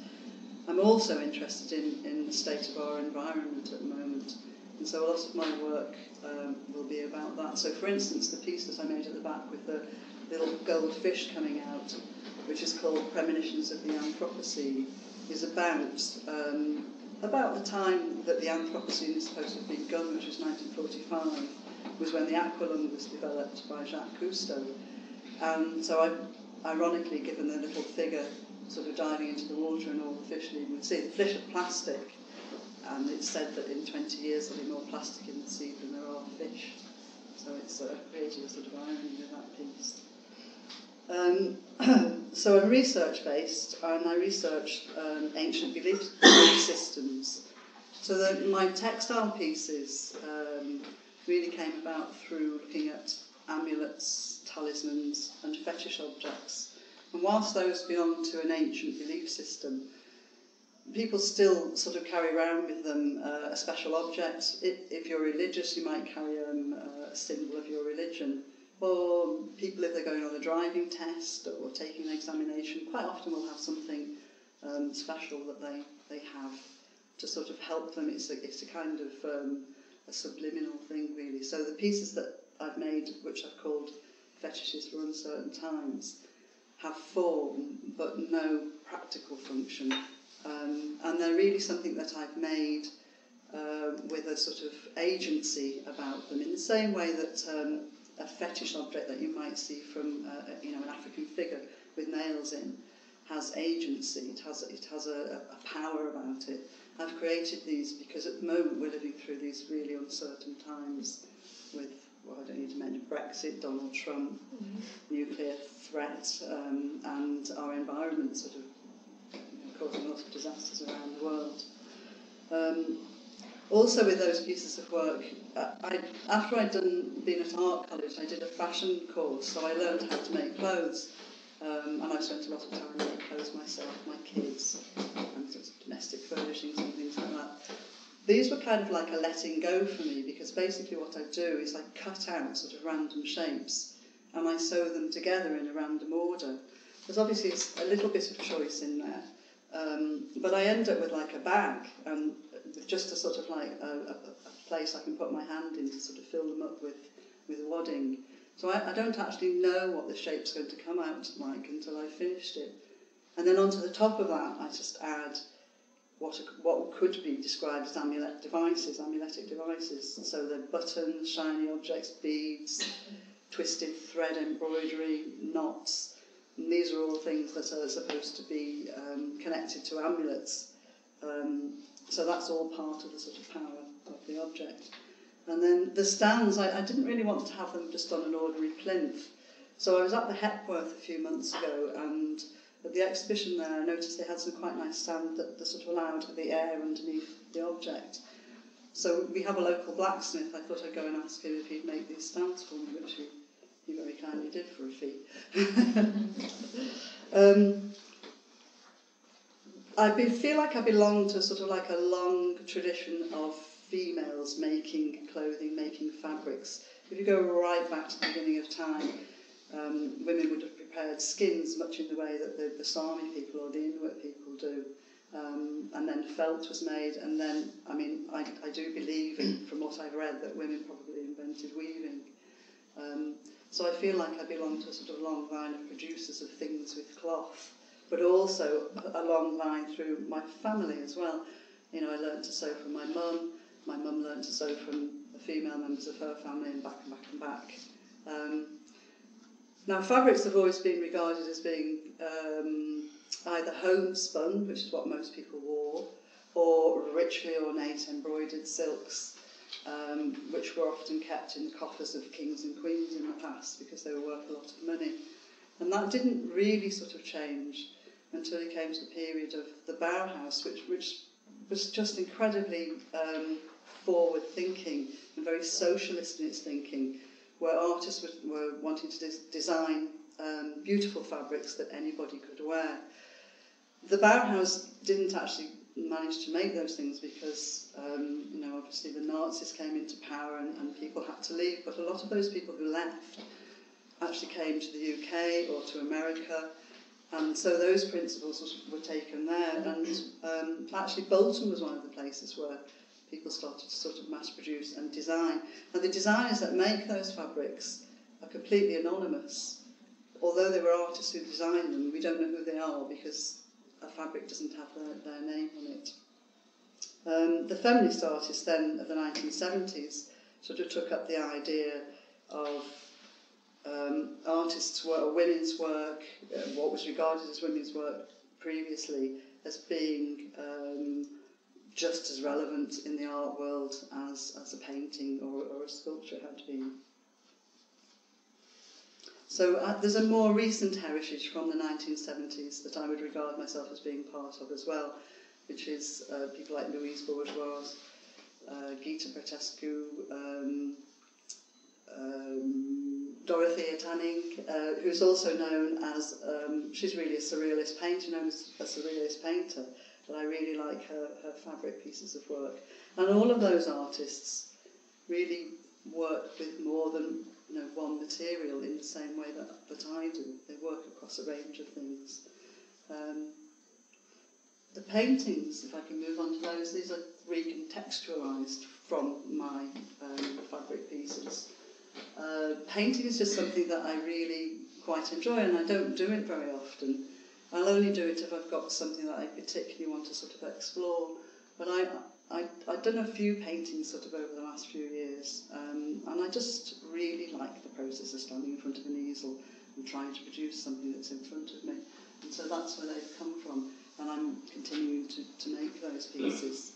I'm also interested in, in the state of our environment at the moment. And so a lot of my work um, will be about that. So for instance, the piece that I made at the back with the little gold fish coming out, which is called Premonitions of the Anthropocene, is about um, about the time that the Anthropocene is supposed to have begun, which was 1945, was when the aqualung was developed by Jacques Cousteau. And so I, ironically, given the little figure sort of diving into the water and all the fish leaving the sea. the fish are plastic, and it's said that in 20 years there'll be more plastic in the sea than there are fish. So it's uh, creating a sort of irony with that piece. Um, so I'm research based and I research um, ancient belief, belief systems. So the, my textile pieces um, really came about through looking at amulets, talismans, and fetish objects. And whilst those belong to an ancient belief system, people still sort of carry around with them uh, a special object. If, if you're religious, you might carry um, a symbol of your religion. Or people, if they're going on a driving test or taking an examination, quite often will have something um, special that they, they have to sort of help them. It's a, it's a kind of um, a subliminal thing, really. So the pieces that I've made, which I've called fetishes for uncertain times, have form but no practical function. Um, and they're really something that I've made uh, with a sort of agency about them, in the same way that um, a fetish object that you might see from uh, you know an African figure with nails in has agency. It has it has a, a power about it. I've created these because at the moment we're living through these really uncertain times with, well, I don't need to mention Brexit, Donald Trump, nuclear threat, um, and our environment sort of you know, causing lots of disasters around the world. Um, also with those pieces of work, I, I, after I'd done been at art college, I did a fashion course, so I learned how to make clothes. Um, and I've spent a lot of time making clothes myself, my kids, and sort of domestic furnishings and things like that. These were kind of like a letting go for me because basically what I do is I cut out sort of random shapes and I sew them together in a random order. There's obviously a little bit of choice in there, um, but I end up with like a bag and just a sort of like a, a, place I can put my hand in to sort of fill them up with, with wadding. So I, I don't actually know what the shape's going to come out like until I've finished it. And then onto the top of that, I just add what, what could be described as amulet devices, amuletic devices. So the buttons, shiny objects, beads, twisted thread embroidery, knots. And these are all things that are supposed to be um, connected to amulets. Um, so that's all part of the sort of power of the object. And then the stands, I, I didn't really want to have them just on an ordinary plinth. So I was at the Hepworth a few months ago and at the exhibition there I noticed they had some quite nice stands that, that sort of allowed the air underneath the object. So we have a local blacksmith, I thought I'd go and ask him if he'd make these stands for me, which he, he very kindly did for a fee. um, I be, feel like I belong to sort of like a long tradition of females making clothing, making fabrics. If you go right back to the beginning of time, um, women would have prepared skins much in the way that the, the Sami people or the Inuit people do. Um, and then felt was made, and then, I mean, I, I do believe, in, from what I've read, that women probably invented weaving. Um, so I feel like I belong to a sort of long line of producers of things with cloth, but also a long line through my family as well. You know, I learned to sew from my mum, my mum learned to sew from the female members of her family and back and back and back. Um, now, fabrics have always been regarded as being um, either homespun, which is what most people wore, or richly ornate embroidered silks, um, which were often kept in the coffers of kings and queens in the past because they were worth a lot of money. And that didn't really sort of change until it came to the period of the Bauhaus, which, which was just incredibly um, forward thinking and very socialist in its thinking, where artists were, were wanting to des- design um, beautiful fabrics that anybody could wear. The Bauhaus didn't actually manage to make those things because, um, you know, obviously the Nazis came into power and, and people had to leave, but a lot of those people who left actually came to the UK or to America. And so those principles were taken there. And um, actually, Bolton was one of the places where people started to sort of mass produce and design. And the designers that make those fabrics are completely anonymous. Although they were artists who designed them, we don't know who they are because a fabric doesn't have their, their name on it. Um, the feminist artists then of the 1970s sort of took up the idea of um, artists' work, women's work, uh, what was regarded as women's work previously, as being um, just as relevant in the art world as, as a painting or, or a sculpture had been. So uh, there's a more recent heritage from the 1970s that I would regard myself as being part of as well, which is uh, people like Louise Bourgeois, uh, Gita Petrescu, um, um, Dorothea Tanning, uh, who's also known as, um, she's really a surrealist painter, known as a surrealist painter, but I really like her, her fabric pieces of work. And all of those artists really work with more than you know, one material in the same way that, that I do. They work across a range of things. Um, the paintings, if I can move on to those, these are recontextualised from my um, fabric pieces. Uh, painting is just something that I really quite enjoy and I don't do it very often. I'll only do it if I've got something that I particularly want to sort of explore. But I, I, I've done a few paintings sort of over the last few years, um, and I just really like the process of standing in front of an easel and trying to produce something that's in front of me. And so that's where they've come from. and I'm continuing to, to make those pieces.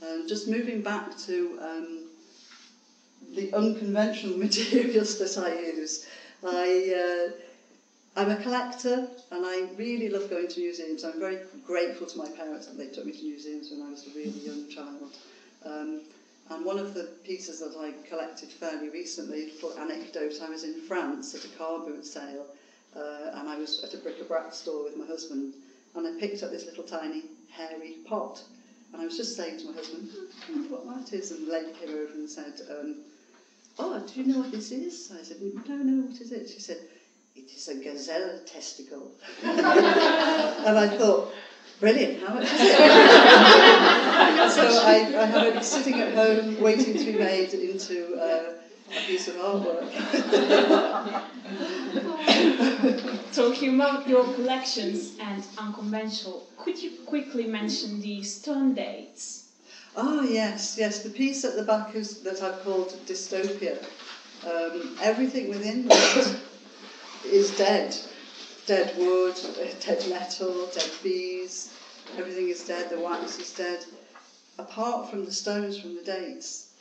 Um, just moving back to um, the unconventional materials that I use. I, uh, I'm a collector and I really love going to museums. I'm very grateful to my parents that they took me to museums when I was a really young child. Um, and one of the pieces that I collected fairly recently, a little anecdote, I was in France at a car boot sale uh, and I was at a bric-a-brac store with my husband and I picked up this little tiny hairy pot and I was just saying to my husband, I wonder what that is and the lady came over and said, um, oh, do you know what this is? I said, no, no, what is it? She said, it is a gazelle testicle. and I thought, brilliant, how much is it? so I, I have it sitting at home waiting to be made into uh, a piece of artwork. Talking about your collections and unconventional, could you quickly mention the stone dates? Ah, yes, yes. The piece at the back is, that I've called Dystopia. Um, everything within that is dead. Dead wood, dead metal, dead bees. Everything is dead. The wax is dead. Apart from the stones from the dates.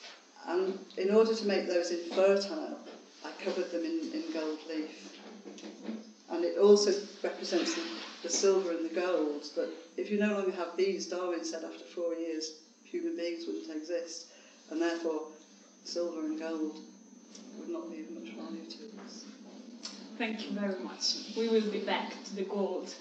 And in order to make those infertile, I covered them in, in gold leaf. And it also represents the, the silver and the gold. But if you no longer have these, Darwin said after four years, human beings wouldn't exist. And therefore, silver and gold would not be of much value to us. Thank you very much. We will be back to the gold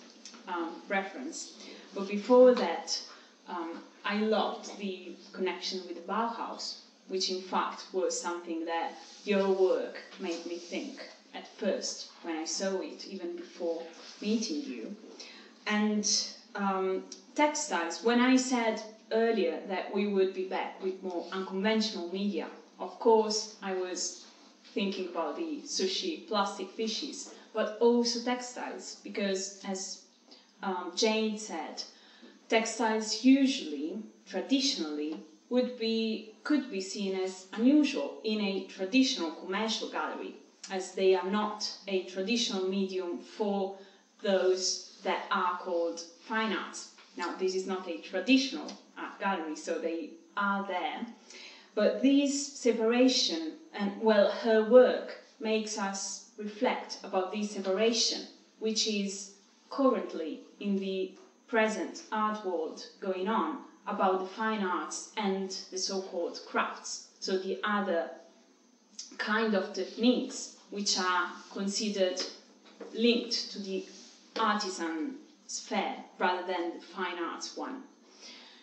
um, reference. But before that, um, I loved the connection with the Bauhaus, which in fact was something that your work made me think at first when I saw it, even before meeting you. And um, textiles, when I said earlier that we would be back with more unconventional media, of course, I was thinking about the sushi plastic fishes, but also textiles, because as um, Jane said, textiles usually, traditionally, would be could be seen as unusual in a traditional commercial gallery, as they are not a traditional medium for those that are called fine arts. Now, this is not a traditional art gallery, so they are there. But this separation, and well, her work makes us reflect about this separation, which is currently in the present art world going on about the fine arts and the so called crafts, so the other kind of techniques which are considered linked to the artisan sphere rather than the fine arts one.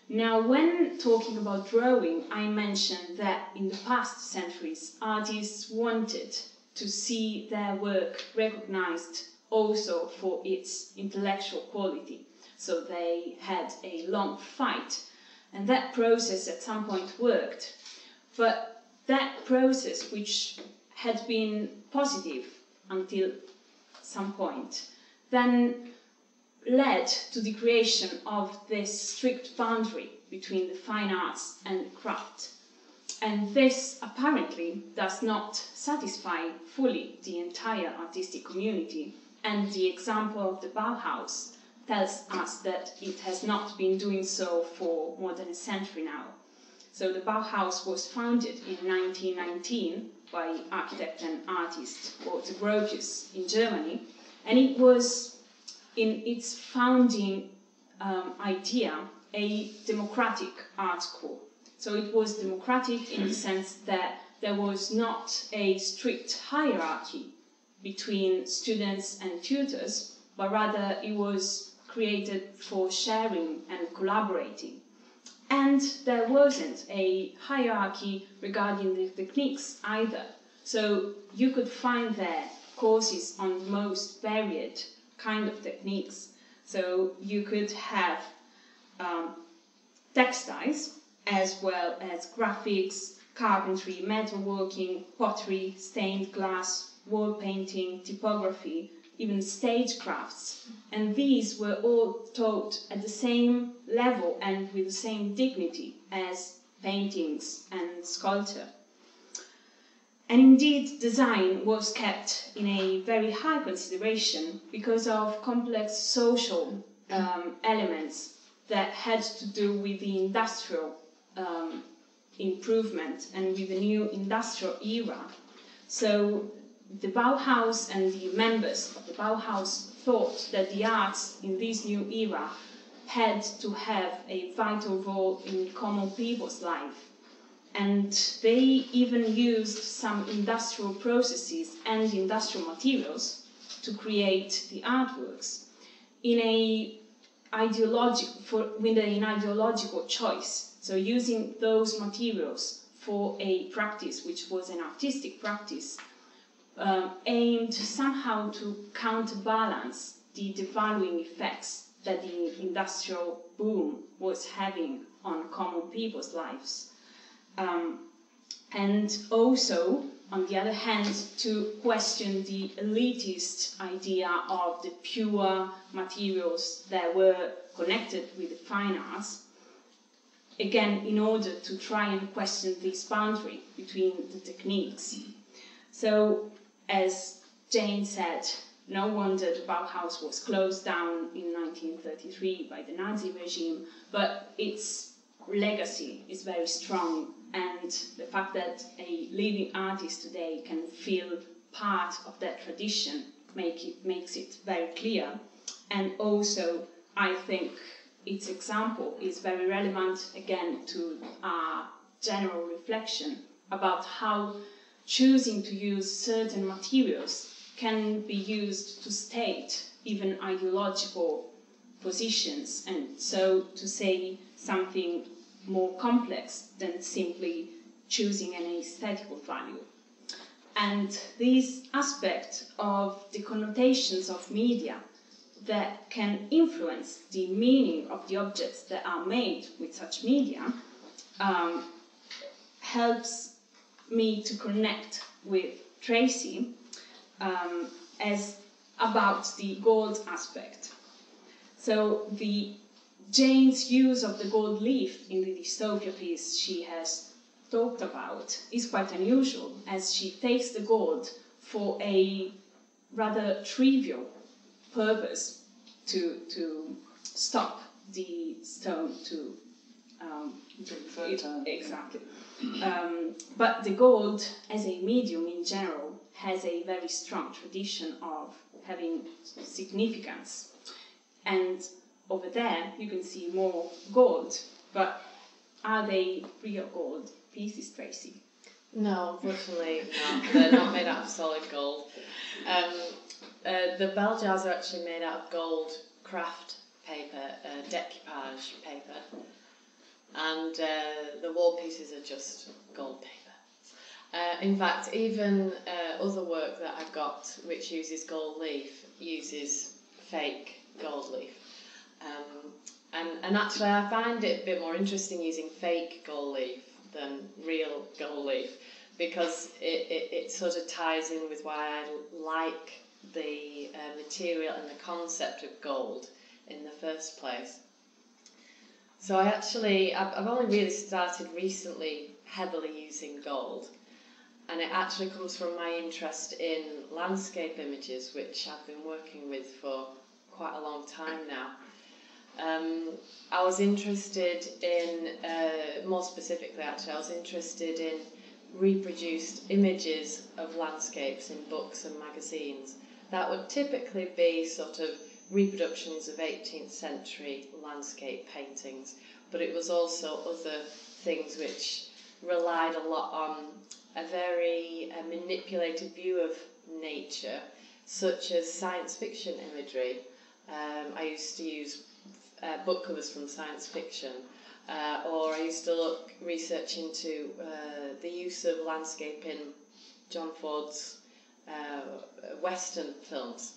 Now, when talking about drawing, I mentioned that in the past centuries, artists wanted to see their work recognized also for its intellectual quality. So they had a long fight, and that process at some point worked. But that process, which had been positive until some point, then led to the creation of this strict boundary between the fine arts and the craft. And this apparently does not satisfy fully the entire artistic community. And the example of the Bauhaus tells us that it has not been doing so for more than a century now. So the Bauhaus was founded in 1919 by architect and artist Walter Gropius in Germany, and it was in its founding um, idea a democratic art school. So it was democratic in the sense that there was not a strict hierarchy between students and tutors, but rather it was created for sharing and collaborating. And there wasn't a hierarchy regarding the techniques either. So you could find there courses on most varied kind of techniques. So you could have um, textiles as well as graphics, carpentry, metalworking, pottery, stained glass, wall painting, typography, even stagecrafts. And these were all taught at the same level and with the same dignity as paintings and sculpture. And indeed, design was kept in a very high consideration because of complex social um, elements that had to do with the industrial um, improvement and with the new industrial era. So the Bauhaus and the members of the Bauhaus thought that the arts in this new era had to have a vital role in common people's life. And they even used some industrial processes and industrial materials to create the artworks in a ideological for, with an ideological choice. So using those materials for a practice which was an artistic practice um, aimed somehow to counterbalance the devaluing effects that the industrial boom was having on common people's lives. Um, and also, on the other hand, to question the elitist idea of the pure materials that were connected with the fine arts, again, in order to try and question this boundary between the techniques. So, as Jane said, no wonder the Bauhaus was closed down in 1933 by the Nazi regime, but its legacy is very strong, and the fact that a living artist today can feel part of that tradition make it, makes it very clear. And also, I think its example is very relevant again to our general reflection about how choosing to use certain materials can be used to state even ideological positions and so to say something more complex than simply choosing an aesthetical value. And this aspect of the connotations of media that can influence the meaning of the objects that are made with such media um, helps me to connect with Tracey um, as about the gold aspect. So the Jane's use of the gold leaf in the dystopia piece she has talked about is quite unusual, as she takes the gold for a rather trivial purpose to, to stop the stone to um, it, exactly. Um, but the gold, as a medium in general, has a very strong tradition of having significance. And over there, you can see more gold, but are they real gold pieces, Tracey? No, unfortunately not. They're not made out of solid gold. Um, uh, the bell jars are actually made out of gold craft paper, uh, decoupage paper, and uh, the wall pieces are just gold paper. Uh, in fact, even uh, other work that I've got which uses gold leaf uses fake gold leaf. Um, and, and actually, I find it a bit more interesting using fake gold leaf than real gold leaf because it, it, it sort of ties in with why I like the uh, material and the concept of gold in the first place. So I actually, I've, I've only really started recently heavily using gold and it actually comes from my interest in landscape images, which I've been working with for quite a long time now. Um, I was interested in, uh, more specifically actually, I was interested in reproduced images of landscapes in books and magazines. That would typically be sort of reproductions of 18th century landscape paintings, but it was also other things which relied a lot on a very uh, manipulated view of nature, such as science fiction imagery. Um, I used to use uh, book covers from science fiction, uh, or I used to look research into uh, the use of landscape in John Ford's uh, Western films.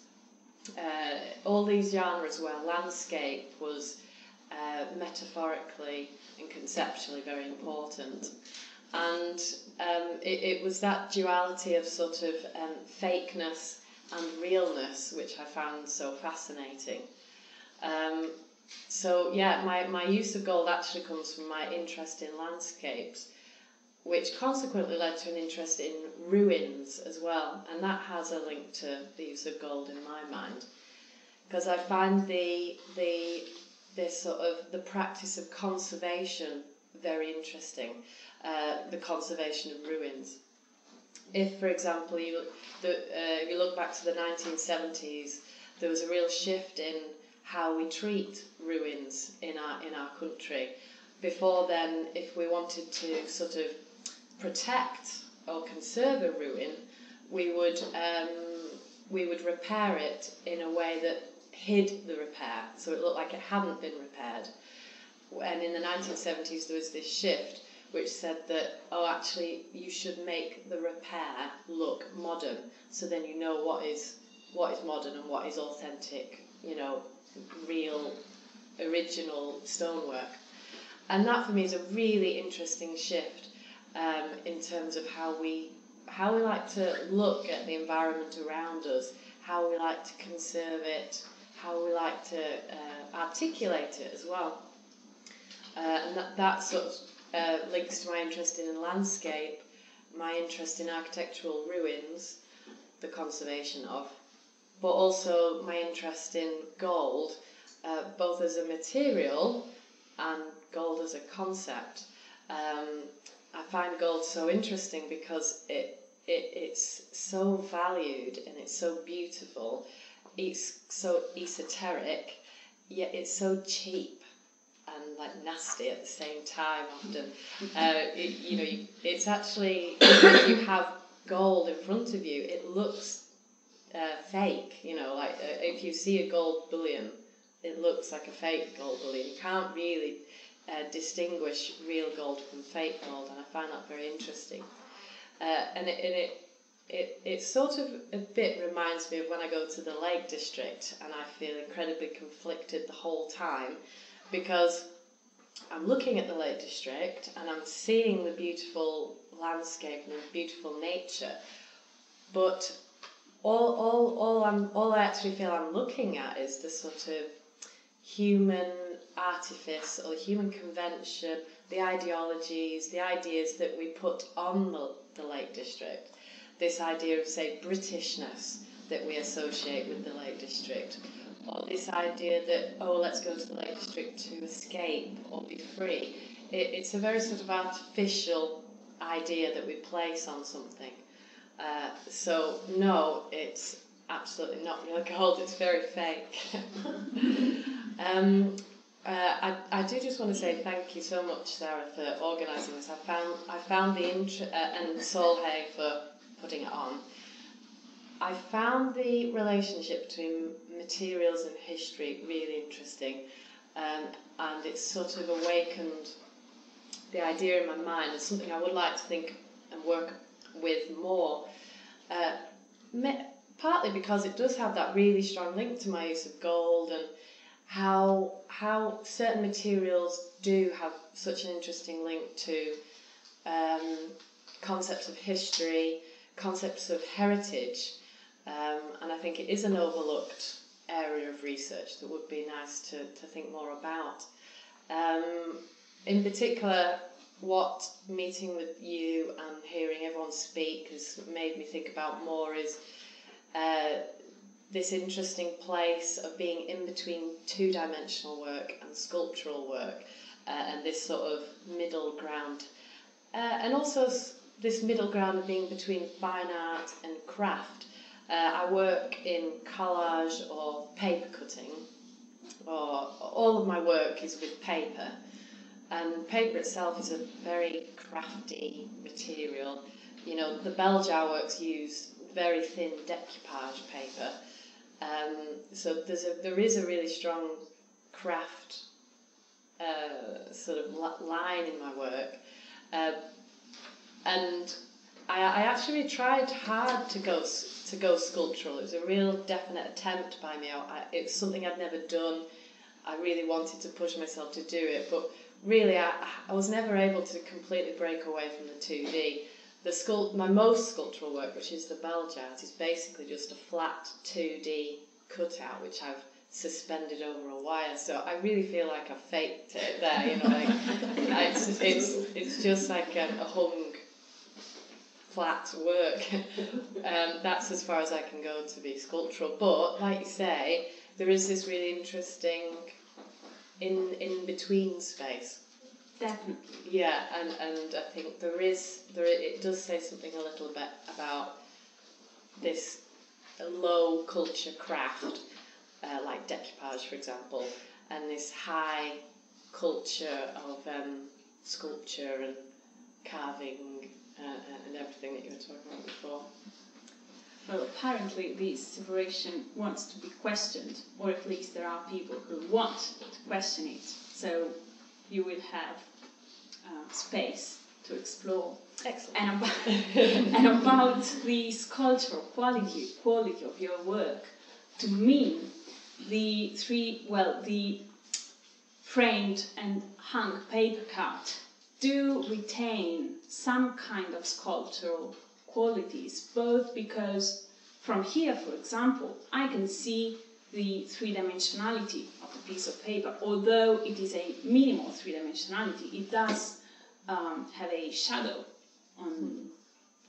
Uh, all these genres where landscape was metaphorically and conceptually very important and um, it, it, was that duality of sort of um, fakeness and realness which I found so fascinating. Um, so yeah, my, my use of gold actually comes from my interest in landscapes, which consequently led to an interest in ruins as well, and that has a link to the use of gold in my mind. because I find the the this sort of the practice of conservation very interesting. Uh, the conservation of ruins. If, for example, you the, uh, you look back to the 1970s, there was a real shift in how we treat ruins in our in our country. Before then, if we wanted to sort of protect or conserve a ruin, we would um, we would repair it in a way that hid the repair, so it looked like it hadn't been repaired. And in the 1970s, there was this shift which said that oh, actually, you should make the repair look modern, so then you know what is what is modern and what is authentic, you know, real, original stonework. And that for me is a really interesting shift um, in terms of how we how we like to look at the environment around us, how we like to conserve it, how we like to uh, articulate it as well. Uh, and that, that sort of uh, links to my interest in landscape, my interest in architectural ruins, the conservation of, but also my interest in gold, uh, both as a material and gold as a concept. Um, I find gold so interesting because it it, it's so valued and it's so beautiful. It's so esoteric, yet it's so cheap and like nasty at the same time. Often, uh, it, you know, you, it's actually if you have gold in front of you, it looks uh, fake. You know, like uh, if you see a gold bullion, it looks like a fake gold bullion. You can't really uh, distinguish real gold from fake gold, and I find that very interesting. Uh, and it, and it, it, it sort of a bit reminds me of when I go to the Lake District and I feel incredibly conflicted the whole time because I'm looking at the Lake District and I'm seeing the beautiful landscape and the beautiful nature, but all, all, all, I'm, all I actually feel I'm looking at is the sort of human artifice or human convention, the ideologies, the ideas that we put on the, the Lake District. This idea of, say, Britishness that we associate with the Lake District, or this idea that, oh, let's go to the Lake District to escape or be free. It, it's a very sort of artificial idea that we place on something. Uh, so, no, it's absolutely not real gold, it's very fake. um, uh, I, I do just want to say thank you so much, Sara, for organising this. I found I found the int- uh, and Saul Hay for putting it on. I found the relationship between materials and history really interesting, um, and it's sort of awakened the idea in my mind as something I would like to think and work with more. Uh, me- partly because it does have that really strong link to my use of gold and how how certain materials do have such an interesting link to um, concepts of history, concepts of heritage, um, and I think it is an overlooked area of research that would be nice to, to think more about. Um, in particular, what meeting with you and hearing everyone speak has made me think about more is uh, this interesting place of being in between two dimensional work and sculptural work, uh, and this sort of middle ground. Uh, and also this middle ground of being between fine art and craft. Uh, I work in collage or paper cutting, or all of my work is with paper. And paper itself is a very crafty material. You know, the bell jar works use very thin decoupage paper, um, so there's a, there is a really strong craft uh, sort of line in my work. Uh, and I, I actually tried hard to go to go sculptural. It was a real definite attempt by me. I, I- it's something I'd never done. I really wanted to push myself to do it, but really I, I was never able to completely break away from the 2D. The sculpt, my most sculptural work, which is the bell jars, is basically just a flat 2D cutout, which I've suspended over a wire. So I really feel like I faked it there. You know, like it's it's it's just like a, a hung flat work. um, that's as far as I can go to be sculptural. But like you say, there is this really interesting in in between space. Definitely. Yeah, and, and I think there is there it does say something a little bit about this low culture craft, uh, like decoupage, for example, and this high culture of um, sculpture and carving uh, and everything that you were talking about before. Well, apparently this separation wants to be questioned, or at least there are people who want to question it. So you will have uh, space to explore. Excellent. And about, and about the sculptural quality quality of your work, to me, the three well the framed and hung paper cut do retain some kind of sculptural qualities, both because from here, for example, I can see the three dimensionality of the piece of paper. Although it is a minimal three dimensionality, it does um, have a shadow on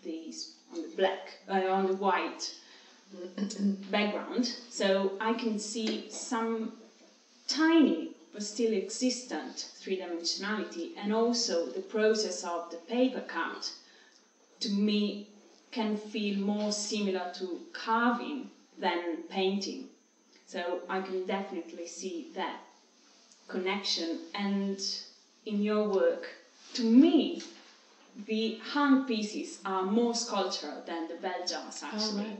the on the black uh, on the white background. So I can see some tiny but still existent three dimensionality, and also the process of the paper cut to me can feel more similar to carving than painting. So I can definitely see that connection. And in your work, to me, the hung pieces are more sculptural than the bell jars actually.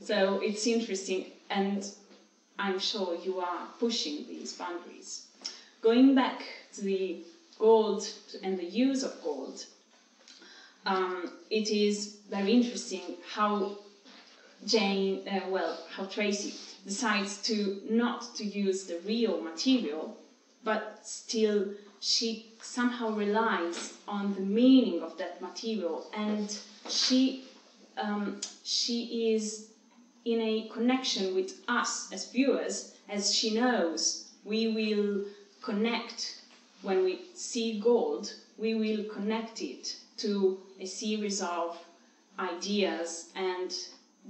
So it's interesting, and I'm sure you are pushing these boundaries. Going back to the gold and the use of gold, um, it is very interesting how Jane, uh, well, how Tracey decides to not to use the real material, but still she somehow relies on the meaning of that material, and she um, she is in a connection with us as viewers, as she knows. We will connect when we see gold, we will connect it to a series of ideas, and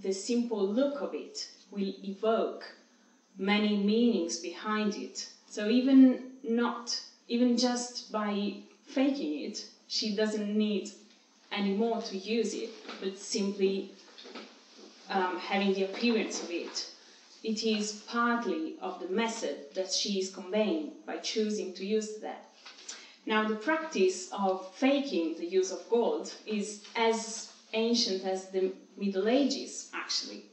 the simple look of it will evoke many meanings behind it. So even not, even just by faking it, she doesn't need anymore to use it, but simply um, having the appearance of it. It is partly of the method that she is conveying by choosing to use that. Now, the practice of faking the use of gold is as ancient as the Middle Ages, actually.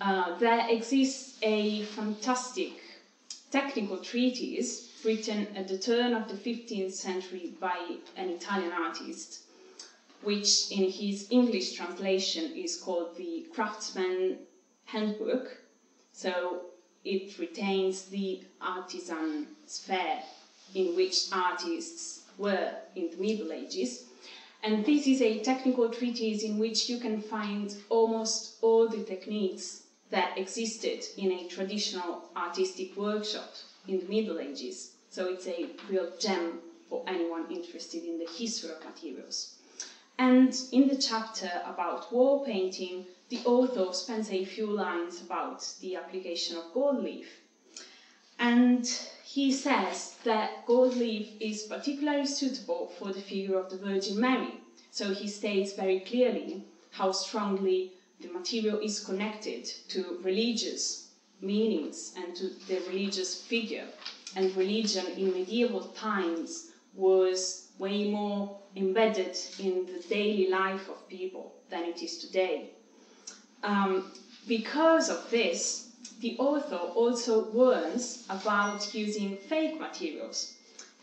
Uh, there exists a fantastic technical treatise written at the turn of the 15th century by an Italian artist, which in his English translation is called the Craftsman Handbook. So it retains the artisan sphere in which artists were in the Middle Ages. And this is a technical treatise in which you can find almost all the techniques that existed in a traditional artistic workshop in the Middle Ages. So it's a real gem for anyone interested in the history of materials. And in the chapter about wall painting, the author spends a few lines about the application of gold leaf. And he says that gold leaf is particularly suitable for the figure of the Virgin Mary. So he states very clearly how strongly the material is connected to religious meanings and to the religious figure. And religion in medieval times was way more embedded in the daily life of people than it is today. Um, because of this, the author also warns about using fake materials,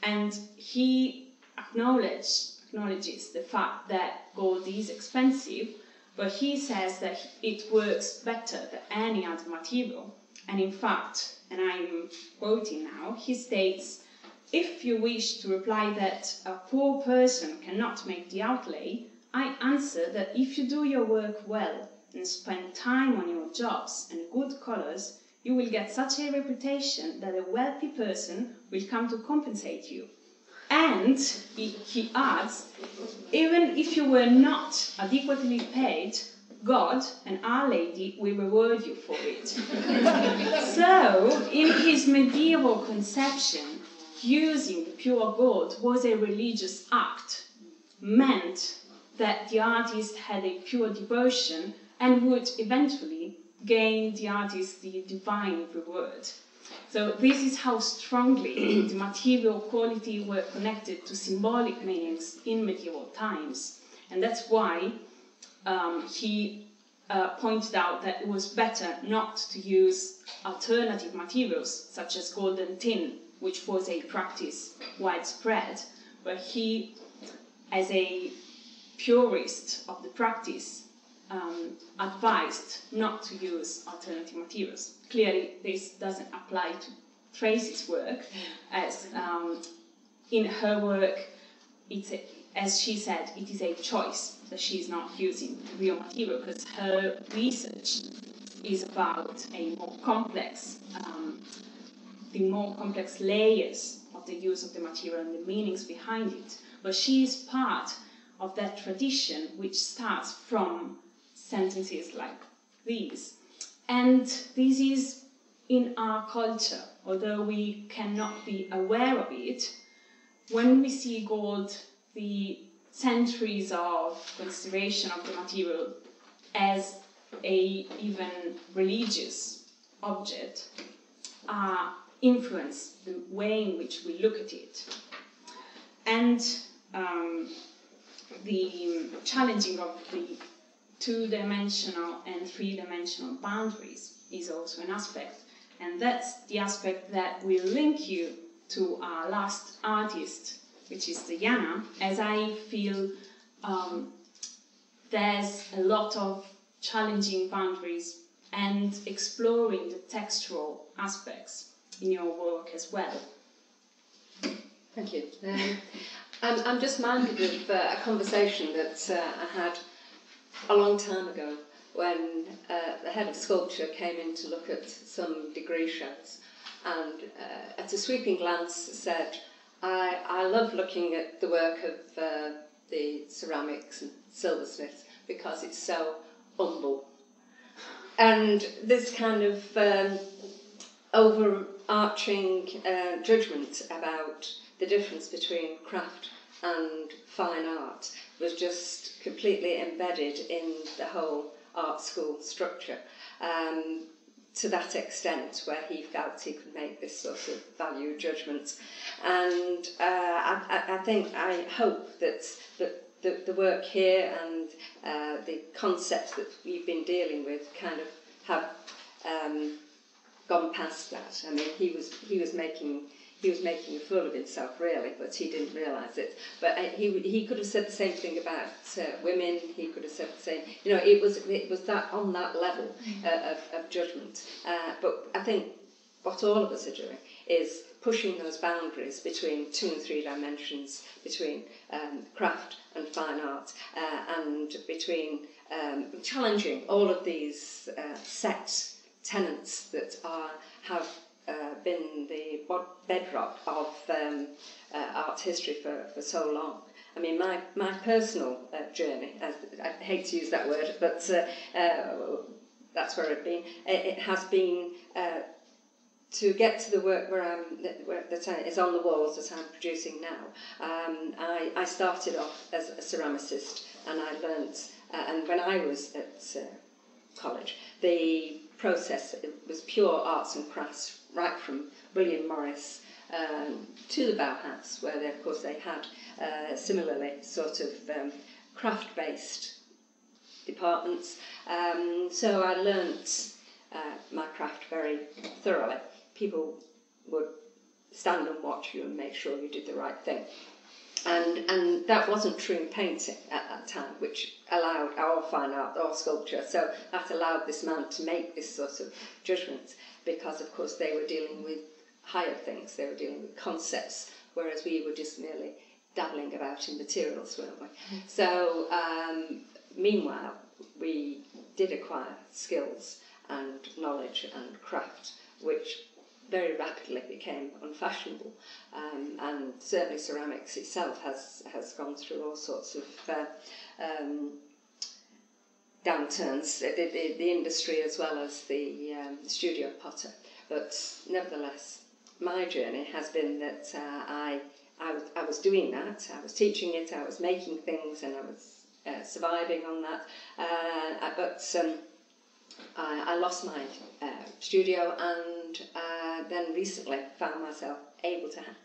and he acknowledge, acknowledges the fact that gold is expensive, but he says that it works better than any other material. And in fact, and I'm quoting now, he states, if you wish to reply that a poor person cannot make the outlay, I answer that if you do your work well and spend time on your jobs and good colours, you will get such a reputation that a wealthy person will come to compensate you. And he, he adds, even if you were not adequately paid, God and Our Lady will reward you for it. so, in his medieval conception, using pure gold was a religious act, meant that the artist had a pure devotion and would eventually gain the artist the divine reward. So this is how strongly the material quality were connected to symbolic meanings in medieval times. And that's why um, he uh, pointed out that it was better not to use alternative materials such as gold and tin, which was a practice widespread, but he, as a purist of the practice, um, advised not to use alternative materials. Clearly, this doesn't apply to Tracey's work, as um, in her work, it's a, as she said, it is a choice that she's not using real material because her research is about a more complex, um, the more complex layers of the use of the material and the meanings behind it. But she is part of that tradition which starts from sentences like these. And this is in our culture, although we cannot be aware of it. When we see gold, the centuries of consideration of the material as a even religious object uh, influence the way in which we look at it. And um, the challenging of the two-dimensional and three-dimensional boundaries is also an aspect. And that's the aspect that will link you to our last artist, which is Diana, as I feel um, there's a lot of challenging boundaries and exploring the textual aspects in your work as well. Thank you. Um, I'm, I'm just minded of uh, a conversation that uh, I had a long time ago when uh, the head of sculpture came in to look at some degree shows and uh, at a sweeping glance said, I, I love looking at the work of uh, the ceramics and silversmiths because it's so humble. And this kind of um, overarching uh, judgment about the difference between craft and fine art was just completely embedded in the whole art school structure. Um, to that extent where he felt he could make this sort of value judgment. And uh, I, I think, I hope that, that the, the work here and uh, the concepts that we've been dealing with kind of have um, gone past that. I mean, he was, he was making he was making a fool of himself, really, but he didn't realise it. But uh, he, he could have said the same thing about uh, women. He could have said the same. You know, it was it was that on that level uh, of, of judgment. Uh, but I think what all of us are doing is pushing those boundaries between two and three dimensions, between um, craft and fine art, uh, and between um, challenging all of these set tenets that are have uh, been the bedrock of um, uh, art history for, for so long. I mean, my, my personal uh, journey, I, I hate to use that word, but uh, uh, that's where I've been, it, it has been uh, to get to the work where I'm, that, where, is on the walls that I'm producing now. Um, I, I started off as a ceramicist and I learnt, and when I was at college, the process was pure arts and crafts right from William Morris um, to the Bauhaus, where they, of course they had uh, similarly sort of um, craft-based departments. Um, so I learnt uh, my craft very thoroughly. People would stand and watch you and make sure you did the right thing. And, and that wasn't true in painting at that time, which allowed our fine art or sculpture. So that allowed this man to make this sort of judgment because, of course, they were dealing with higher things, they were dealing with concepts, whereas we were just merely dabbling about in materials, weren't we? So, um, meanwhile, we did acquire skills and knowledge and craft, which very rapidly became unfashionable. Um, and certainly ceramics itself has, has gone through all sorts of uh, um, downturns, the, the, the industry as well as the um, studio potter. But nevertheless, my journey has been that uh, I, I, was, I was doing that, I was teaching it, I was making things, and I was uh, surviving on that. Uh, but um, I, I lost my uh, studio and uh, then recently found myself able to ha-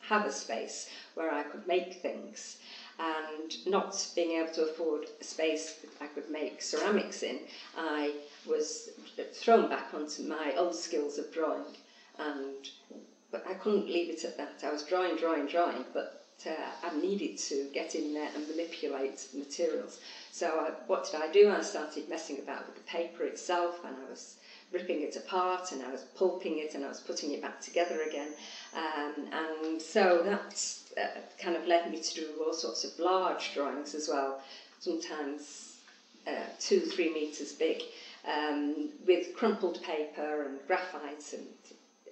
have a space where I could make things and not being able to afford a space that I could make ceramics in, I was thrown back onto my old skills of drawing and but I couldn't leave it at that. I was drawing, drawing, drawing, but uh, I needed to get in there and manipulate the materials. So I, what did I do? I started messing about with the paper itself and I was ripping it apart and I was pulping it and I was putting it back together again. Um, and so that uh, kind of led me to do all sorts of large drawings as well, sometimes uh, two, three metres big, um, with crumpled paper and graphite and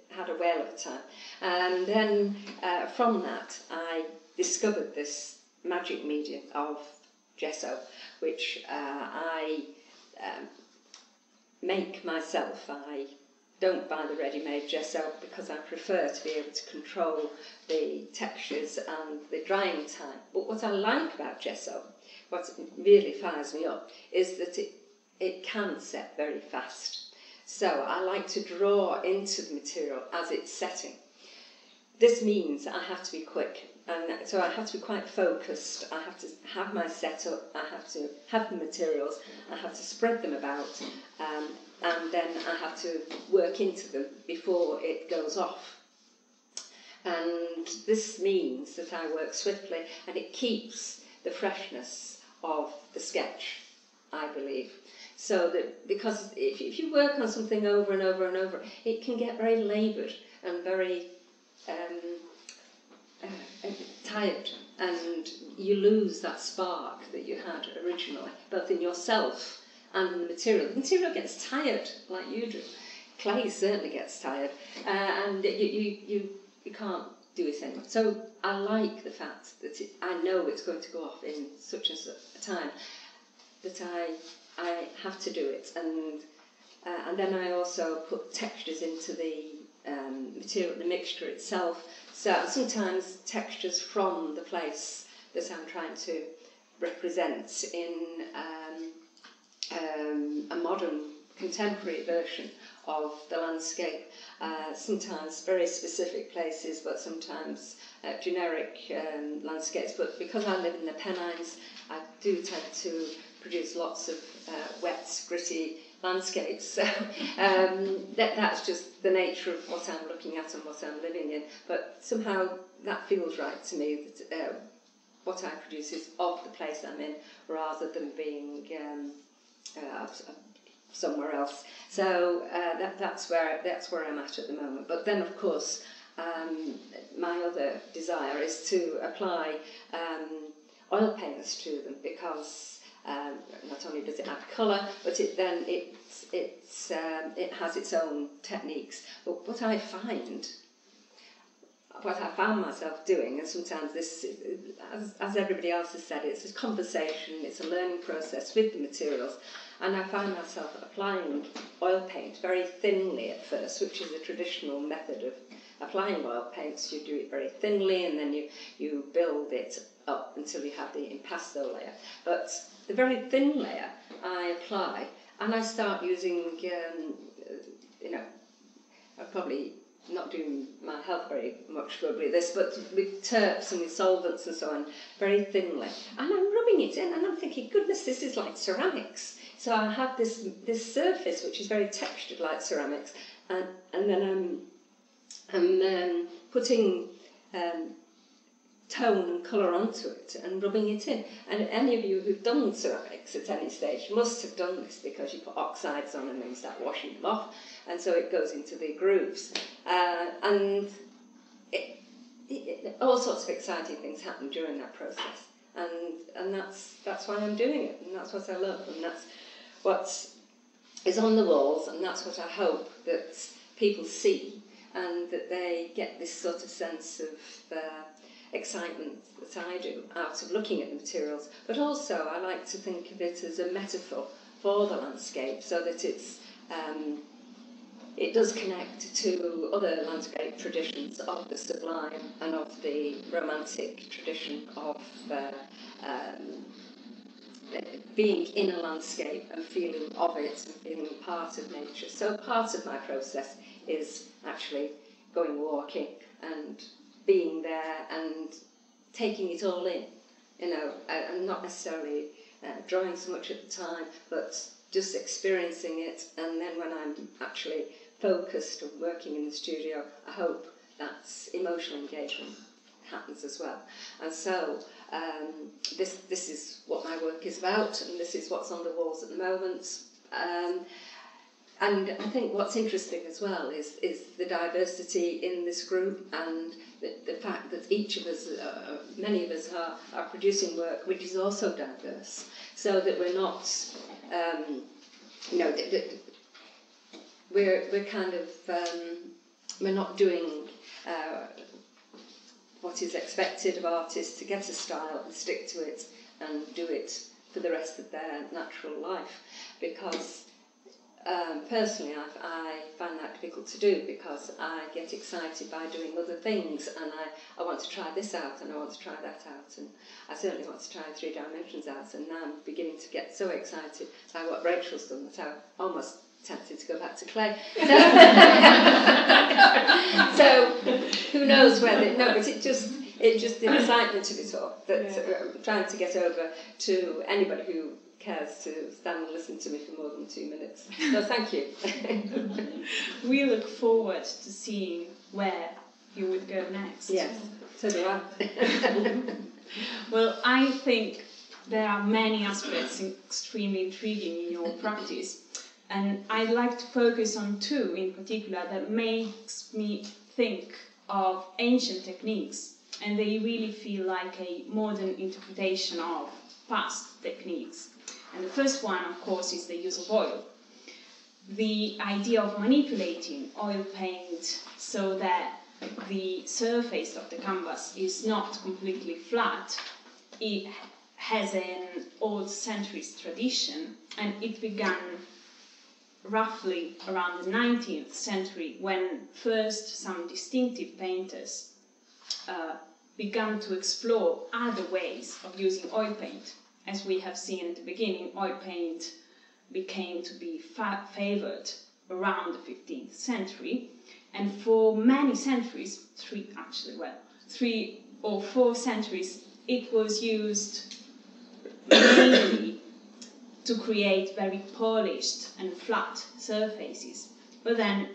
had a whale of a time. And then uh, from that, I discovered this magic medium of gesso, which uh, I um, make myself. I don't buy the ready-made gesso because I prefer to be able to control the textures and the drying time. But what I like about gesso, what really fires me up, is that it, it can set very fast. So I like to draw into the material as it's setting. This means I have to be quick, and so I have to be quite focused. I have to have my setup, I have to have the materials, I have to spread them about, um, and then I have to work into them before it goes off. And this means that I work swiftly and it keeps the freshness of the sketch, I believe. So that because if, if you work on something over and over and over, it can get very laboured and very um, tired, and you lose that spark that you had originally, both in yourself and in the material. The material gets tired, like you do. Clay certainly gets tired, uh, and you, you, you, you can't do it anymore. So I like the fact that it, I know it's going to go off in such and such a time that I I have to do it. And, uh, and then I also put textures into the um, material, the mixture itself. So sometimes textures from the place that I'm trying to represent in um, um, a modern contemporary version of the landscape. Uh, sometimes very specific places, but sometimes uh, generic um, landscapes. But because I live in the Pennines, I do tend to produce lots of uh, wet, gritty landscapes. So um, that, that's just the nature of what I'm looking at and what I'm living in. But somehow that feels right to me that uh, what I produce is of the place I'm in rather than being um, uh, somewhere else. So uh, that, that's where that's where I'm at at the moment. But then, of course, um, my other desire is to apply um, oil paints to them because um, not only does it add colour, but it then it it's um, it has its own techniques. But what I find, what I found myself doing, and sometimes this, as, as everybody else has said, it's a conversation, it's a learning process with the materials, and I find myself applying oil paint very thinly at first, which is a traditional method of applying oil paints. You do it very thinly, and then you you build it up until you have the impasto layer. But the very thin layer I apply, and I start using, um, you know, I'm probably not doing my health very much good with this, but with terps and with solvents and so on, very thinly. And I'm rubbing it in, and I'm thinking, goodness, this is like ceramics. So I have this this surface which is very textured like ceramics, and and then I'm I'm um, putting um, tone and colour onto it and rubbing it in. And any of you who've done ceramics at any stage must have done this because you put oxides on and then you start washing them off, and so it goes into the grooves. Uh, and it, it, all sorts of exciting things happen during that process. And, and that's, that's why I'm doing it, and that's what I love, and that's what is on the walls, and that's what I hope that people see, and that they get this sort of sense of uh, excitement that I do out of looking at the materials, but also I like to think of it as a metaphor for the landscape so that it's um, it does connect to other landscape traditions of the sublime and of the romantic tradition of uh, um, being in a landscape and feeling of it and feeling part of nature. So part of my process is actually going walking and being there and taking it all in. You know, I'm not necessarily uh, drawing so much at the time, but just experiencing it. And then when I'm actually focused and working in the studio, I hope that emotional engagement happens as well. And so um, this this is what my work is about, and this is what's on the walls at the moment. Um, and I think what's interesting as well is, is the diversity in this group and the, the fact that each of us, uh, many of us, are, are producing work which is also diverse, so that we're not, um, you know, th- th- we're, we're kind of, um, we're not doing uh, what is expected of artists to get a style and stick to it and do it for the rest of their natural life. Because um, personally, I, I find that difficult to do because I get excited by doing other things and I, I want to try this out and I want to try that out and I certainly want to try three dimensions out and now I'm beginning to get so excited by what Rachel's done that I'm almost tempted to go back to clay. so who knows whether, no, but it just, it just the excitement of it all that Yeah. uh, I'm trying to get over to anybody who cares to stand and listen to me for more than two minutes. So thank you. We look forward to seeing where you would go next. yes, so do I. Well, I think there are many aspects extremely intriguing in your practice, and I'd like to focus on two in particular that makes me think of ancient techniques, and they really feel like a modern interpretation of past techniques. And the first one, of course, is the use of oil. The idea of manipulating oil paint so that the surface of the canvas is not completely flat. It has an old centuries tradition and it began roughly around the 19th century when first some distinctive painters uh, began to explore other ways of using oil paint. As we have seen at the beginning, oil paint became to be fa- favored around the 15th century, and for many centuries, three actually, well, three or four centuries, it was used mainly to create very polished and flat surfaces. But then,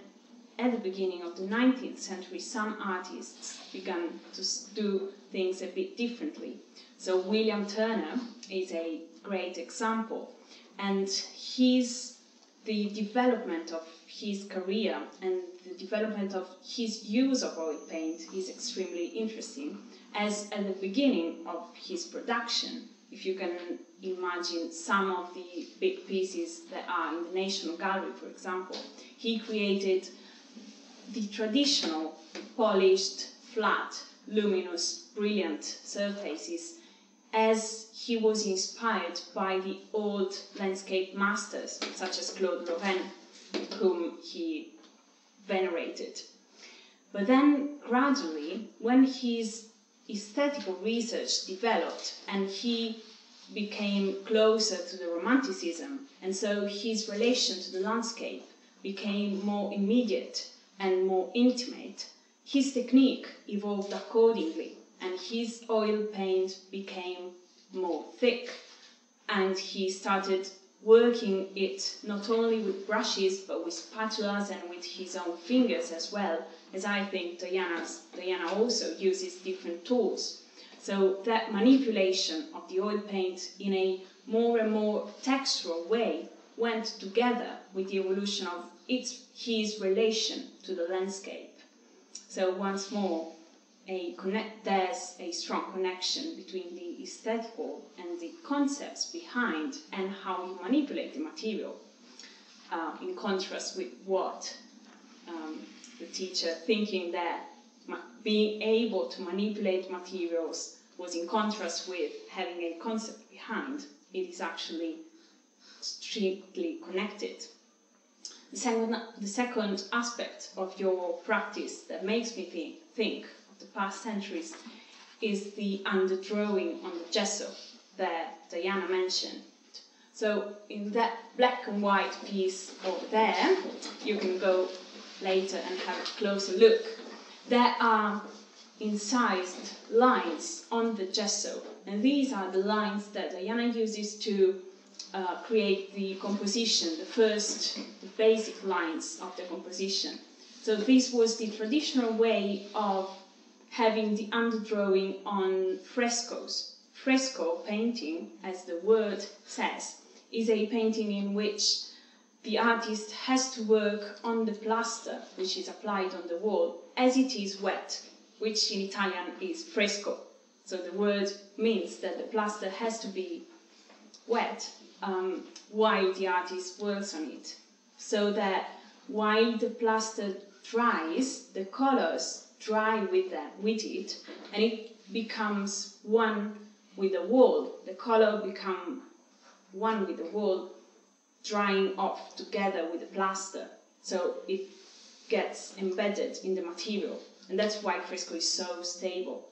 at the beginning of the 19th century, some artists began to do things a bit differently. So, William Turner is a great example, and his the development of his career and the development of his use of oil paint is extremely interesting. As at the beginning of his production, if you can imagine some of the big pieces that are in the National Gallery, for example, he created the traditional polished, flat, luminous, brilliant surfaces as he was inspired by the old landscape masters such as Claude Lorrain, whom he venerated. But then gradually, when his aesthetical research developed and he became closer to the Romanticism, and so his relation to the landscape became more immediate and more intimate, his technique evolved accordingly, and his oil paint became more thick, and he started working it not only with brushes but with spatulas and with his own fingers as well, as I think Diana's, Diana also uses different tools. So that manipulation of the oil paint in a more and more textural way went together with the evolution of its, his relation to the landscape. So once more, a connect, there's a strong connection between the aesthetical and the concepts behind and how you manipulate the material, uh, in contrast with what um, the teacher thinking that ma- being able to manipulate materials was in contrast with having a concept behind. It is actually strictly connected. The second, the second aspect of your practice that makes me think, think the past centuries is the underdrawing on the gesso that Diana mentioned. So in that black and white piece over there, you can go later and have a closer look. There are incised lines on the gesso, and these are the lines that Diana uses to uh, create the composition, the first the basic lines of the composition. So this was the traditional way of having the underdrawing on frescoes. Fresco painting, as the word says, is a painting in which the artist has to work on the plaster which is applied on the wall as it is wet, which in Italian is fresco. So the word means that the plaster has to be wet um, while the artist works on it, so that while the plaster dries, the colors dry with with it, and it becomes one with the wall. The color become one with the wall, drying off together with the plaster, so it gets embedded in the material, and that's why fresco is so stable.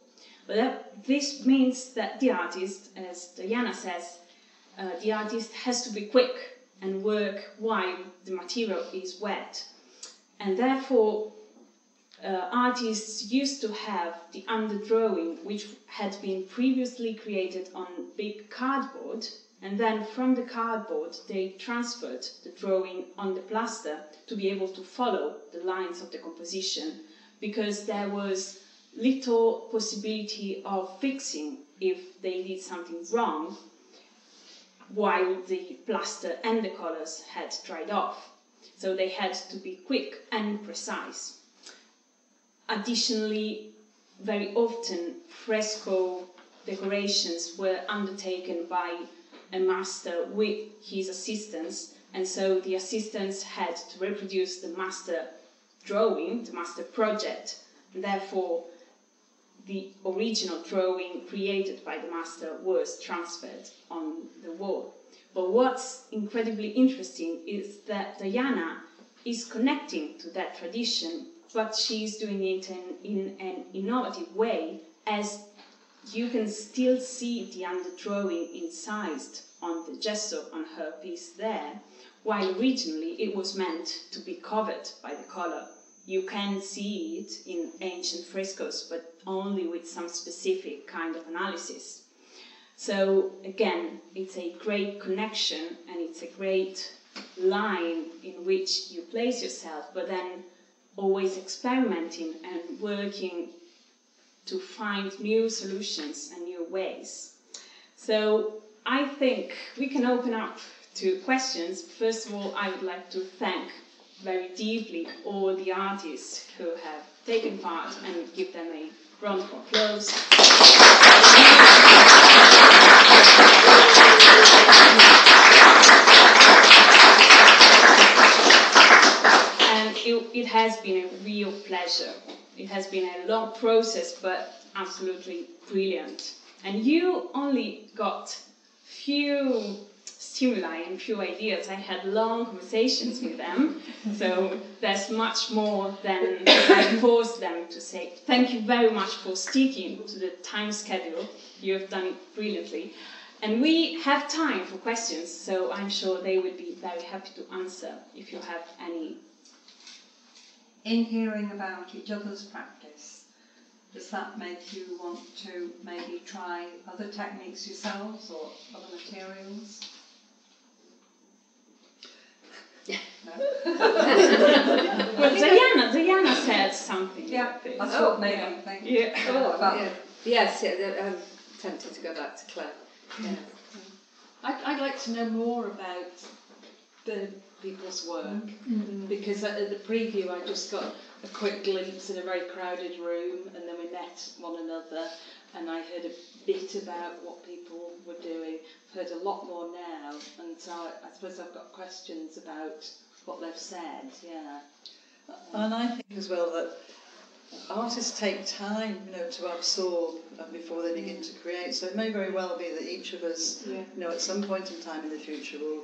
But that, this means that the artist, as Diana says, uh, the artist has to be quick and work while the material is wet. And therefore, uh, artists used to have the underdrawing, which had been previously created on big cardboard, and then from the cardboard they transferred the drawing on the plaster to be able to follow the lines of the composition, because there was little possibility of fixing if they did something wrong while the plaster and the colors had dried off. So they had to be quick and precise. Additionally, very often fresco decorations were undertaken by a master with his assistants, and so the assistants had to reproduce the master drawing, the master project, and therefore the original drawing created by the master was transferred on the wall. But what's incredibly interesting is that Diana is connecting to that tradition, but she's doing it in, in an innovative way, as you can still see the underdrawing incised on the gesso on her piece there, while originally it was meant to be covered by the color you can see it in ancient frescoes, but only with some specific kind of analysis. So again, it's a great connection and it's a great line in which you place yourself, but then always experimenting and working to find new solutions and new ways. So I think we can open up to questions. First of all, I would like to thank very deeply all the artists who have taken part and give them a round of applause. It, it has been a real pleasure. It has been a long process, but absolutely brilliant. And you only got few stimuli and few ideas. I had long conversations with them, so there's much more than I forced them to say. Thank you very much for sticking to the time schedule. You have done brilliantly. And we have time for questions, so I'm sure they would be very happy to answer if you have any. In hearing about each other's practice, does that make you want to maybe try other techniques yourselves or other materials? Yeah. well, Diana, Diana said something. Yeah, like oh, this. that's what made me think. Yeah. Oh, about, yeah. Yes, yeah, I'm tempted to go back to clay. Yeah. I'd, I'd like to know more about the people's work Mm-hmm. because at the preview I just got a quick glimpse in a very crowded room and then we met one another and I heard a bit about what people were doing. I've heard a lot more now and so I, I suppose I've got questions about what they've said, yeah. And I think as well that artists take time, you know, to absorb before they begin to create. So it may very well be that each of us, Yeah. you know, at some point in time in the future will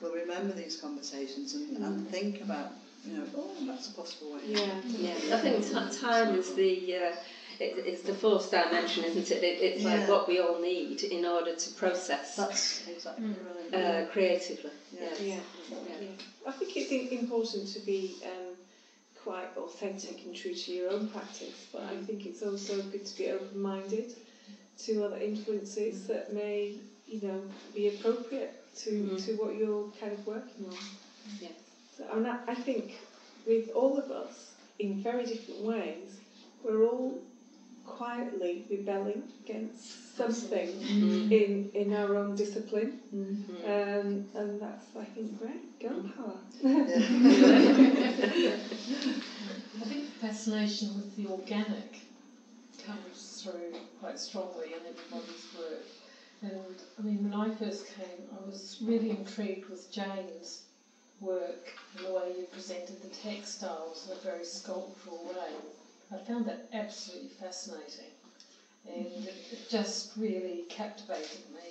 will remember these conversations and, and think about, you know, oh, that's a possible way. Yeah. Yeah, I think ti- time is the uh, it, it's the fourth dimension, isn't it? it it's like what we all need in order to process uh, That's exactly right. creatively. Yeah. Yes. Yeah. Yeah. Yeah. I think it's important to be um, quite authentic and true to your own practice, but I think it's also good to be open-minded to other influences that may, you know, be appropriate to, Mm. to what you're kind of working on. Yeah. So, I, mean, I, I think with all of us, in very different ways, we're all quietly rebelling against something in, in our own discipline. Um, and that's, I think, great. Girl power. I think the fascination with the organic comes through quite strongly in everybody's work. And I mean, when I first came, I was really intrigued with Jane's work and the way you presented the textiles in a very sculptural way. I found that absolutely fascinating. And it, just really captivated me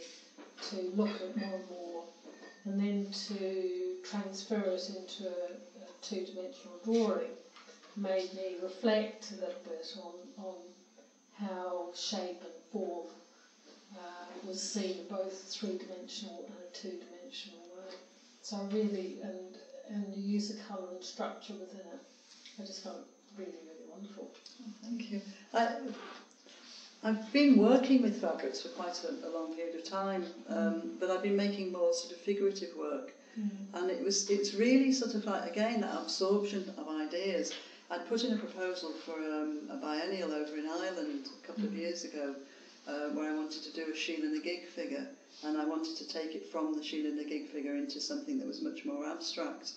to look at more and more and then to transfer it into a, a two dimensional drawing made me reflect a little bit on, on how shape and form uh, was seen both three dimensional and two dimensional way. So I really, and, and the use of colour and structure within it, I just found it really, really wonderful. Thank you. I, I've been working with fabrics for quite a, a long period of time, um, but I've been making more sort of figurative work, and it was it's really sort of like again that absorption of ideas. I'd put in a proposal for um, a biennial over in Ireland a couple of years ago, uh, where I wanted to do a Sheela-na-gig figure, and I wanted to take it from the Sheela-na-gig figure into something that was much more abstract.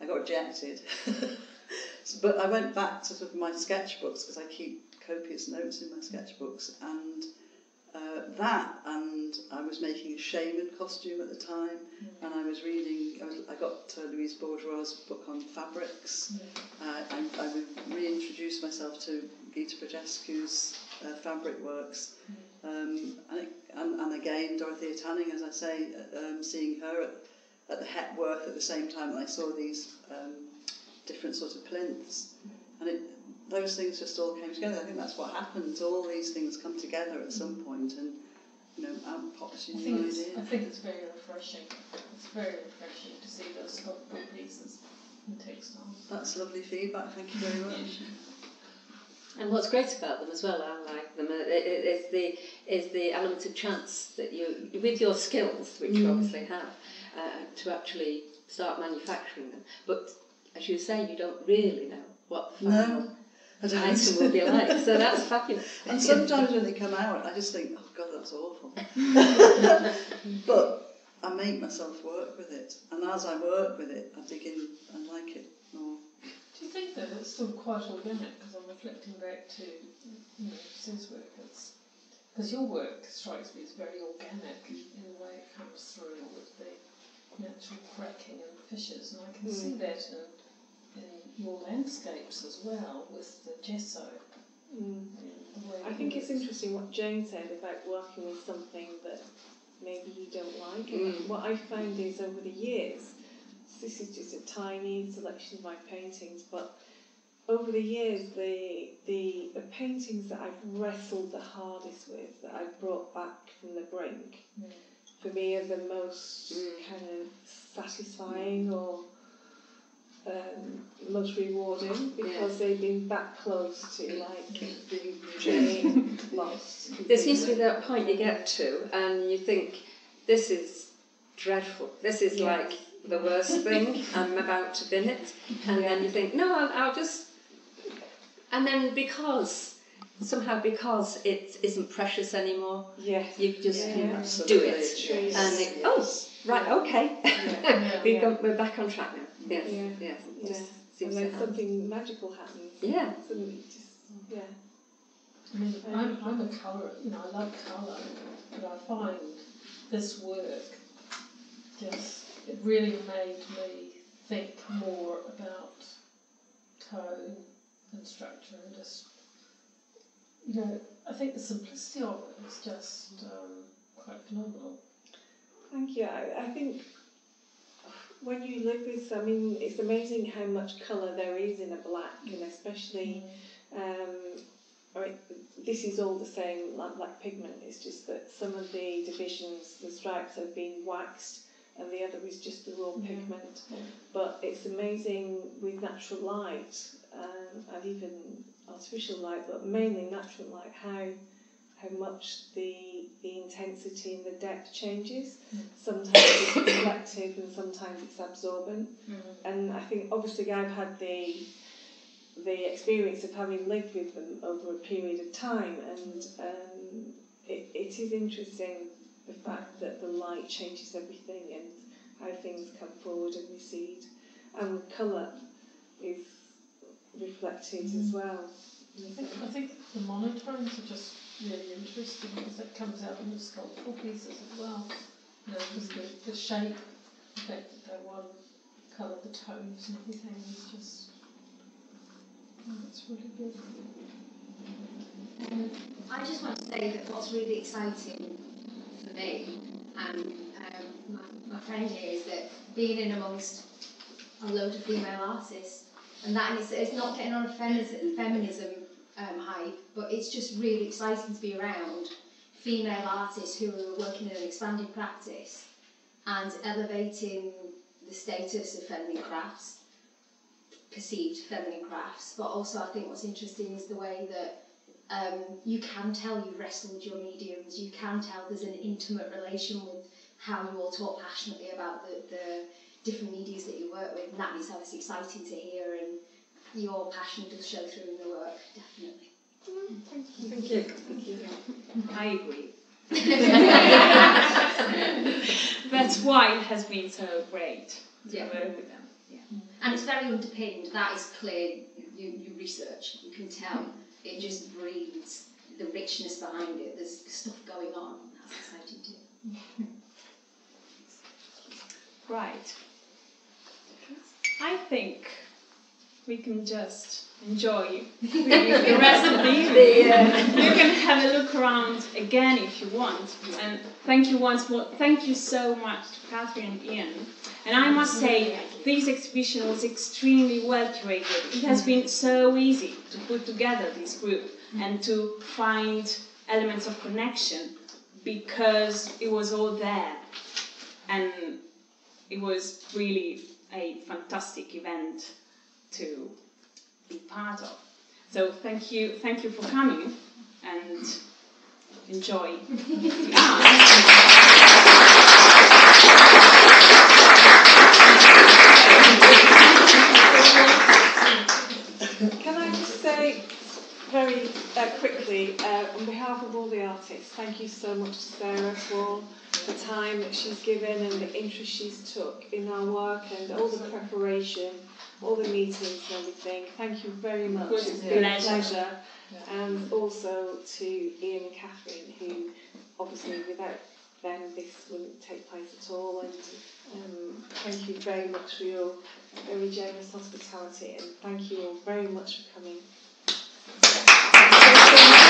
I got rejected. So- but I went back to sort of my sketchbooks because I keep copious notes in my sketchbooks and uh, that and I was making a shaman costume at the time and I was reading I, was, I got uh, Louise Bourgeois' book on fabrics. Uh, I, I would reintroduce myself to Geta Brătescu's uh, fabric works um, and, and, and again Dorothea Tanning as I say um, seeing her at, at the Hepworth at the same time that I saw these um, different sort of plinths and it, those things just all came together. I think that's what happens. All these things come together at some point, and you know, out pops I your think new it's, idea. I think it's very refreshing. It's very refreshing to see those sculptural pieces in textiles. That's lovely feedback. Thank you very much. And what's great about them as well, I like them, uh, is the is the element of chance that you, with your skills, which you obviously have, uh, to actually start manufacturing them. But as you say, you don't really know what the final No, I don't. item will be like. So that's fabulous. and sometimes when they come out, I just think, oh God, that's awful. but I make myself work with it, and as I work with it, I dig in and like it more. Do you think that it's still quite organic? Because I'm reflecting back to, you know, Sue's work. Because your work strikes me as very organic in the way it comes through with the natural cracking and fissures, and I can see that in, in your landscapes as well with the gesso. Mm. and the way I think it's interesting what Jane said about working with something that maybe you don't like. Mm. what I found is over the years, this is just a tiny selection of my paintings, but over the years, the, the the paintings that I've wrestled the hardest with, that I've brought back from the brink, Mm. for me are the most Mm. kind of satisfying or um, most rewarding because they've been that close to like being lost. There seems to be that point you get to, and you think, this is dreadful. This is Yeah. like the worst thing. I'm about to bin it. And then you think, no, I'll, I'll just. And then because, somehow because it isn't precious anymore, Yes. you just Yeah. you Absolutely. do it. True. And it, oh, right, okay. Yeah. We've Yeah. gone, we're back on track now. Yes, Yeah. yes. Yeah. Just seems and to then happen. something magical happens. Yeah. Suddenly just yeah. I mean, I'm, um, I'm a colour, you know, I love colour, but I find this work just, it really made me think more about tone and structure and just, you know, I think the simplicity of it is just um, quite phenomenal. Thank you. I, I think when you live with, I mean, it's amazing how much colour there is in a black, and especially, um, I mean, this is all the same black pigment. It's just that some of the divisions, the stripes, have been waxed, and the other is just the raw pigment. But it's amazing with natural light um, and even artificial light, but mainly natural light, how how much the the intensity and the depth changes. Sometimes it's reflective and sometimes it's absorbent. And I think obviously I've had the the experience of having lived with them over a period of time, and um, it, it is interesting the fact that the light changes everything and how things come forward and recede, and colour is reflected as well. I think, I think the monotones are just really interesting because it comes out in the sculptural pieces as well. You know, just the, the shape, the fact that they one colour, the tones and everything is just, oh, it's really good. Um, I just want to say that what's really exciting me and um, my, my friend here is that being in amongst a load of female artists and that it's, it's not getting on a feminism, feminism um, hype but it's just really exciting to be around female artists who are working in an expanded practice and elevating the status of feminine crafts perceived feminine crafts. But also I think what's interesting is the way that um, you can tell you've wrestled your mediums, you can tell there's an intimate relation with how you all talk passionately about the, the different medias that you work with, and that is obviously exciting to hear, and your passion does show through in the work, definitely. Thank you. Thank you. I agree. That's why it has been so great to Yeah. work with them. Yeah. And it's very underpinned, that is clear, you, you research, you can tell, it just breathes the richness behind it, there's stuff going on, that's exciting too. Right. I think we can just enjoy the rest of the evening. Uh, you can have a look around again if you want. And thank you once more. Thank you so much to Catherine and Ian. And I must say, this exhibition was extremely well curated. It has been so easy to put together this group and to find elements of connection because it was all there. And it was really a fantastic event to be part of. So thank you, thank you for coming and enjoy Say very uh, quickly, uh, on behalf of all the artists, thank you so much to Sara for the time that she's given and the interest she's took in our work and all the preparation, all the meetings and everything. Thank you very much. It's been a pleasure. pleasure. And also to Ian and Catherine, who obviously without them this wouldn't take place at all. And um, thank you very much for your very generous hospitality and thank you all very much for coming. Thank you.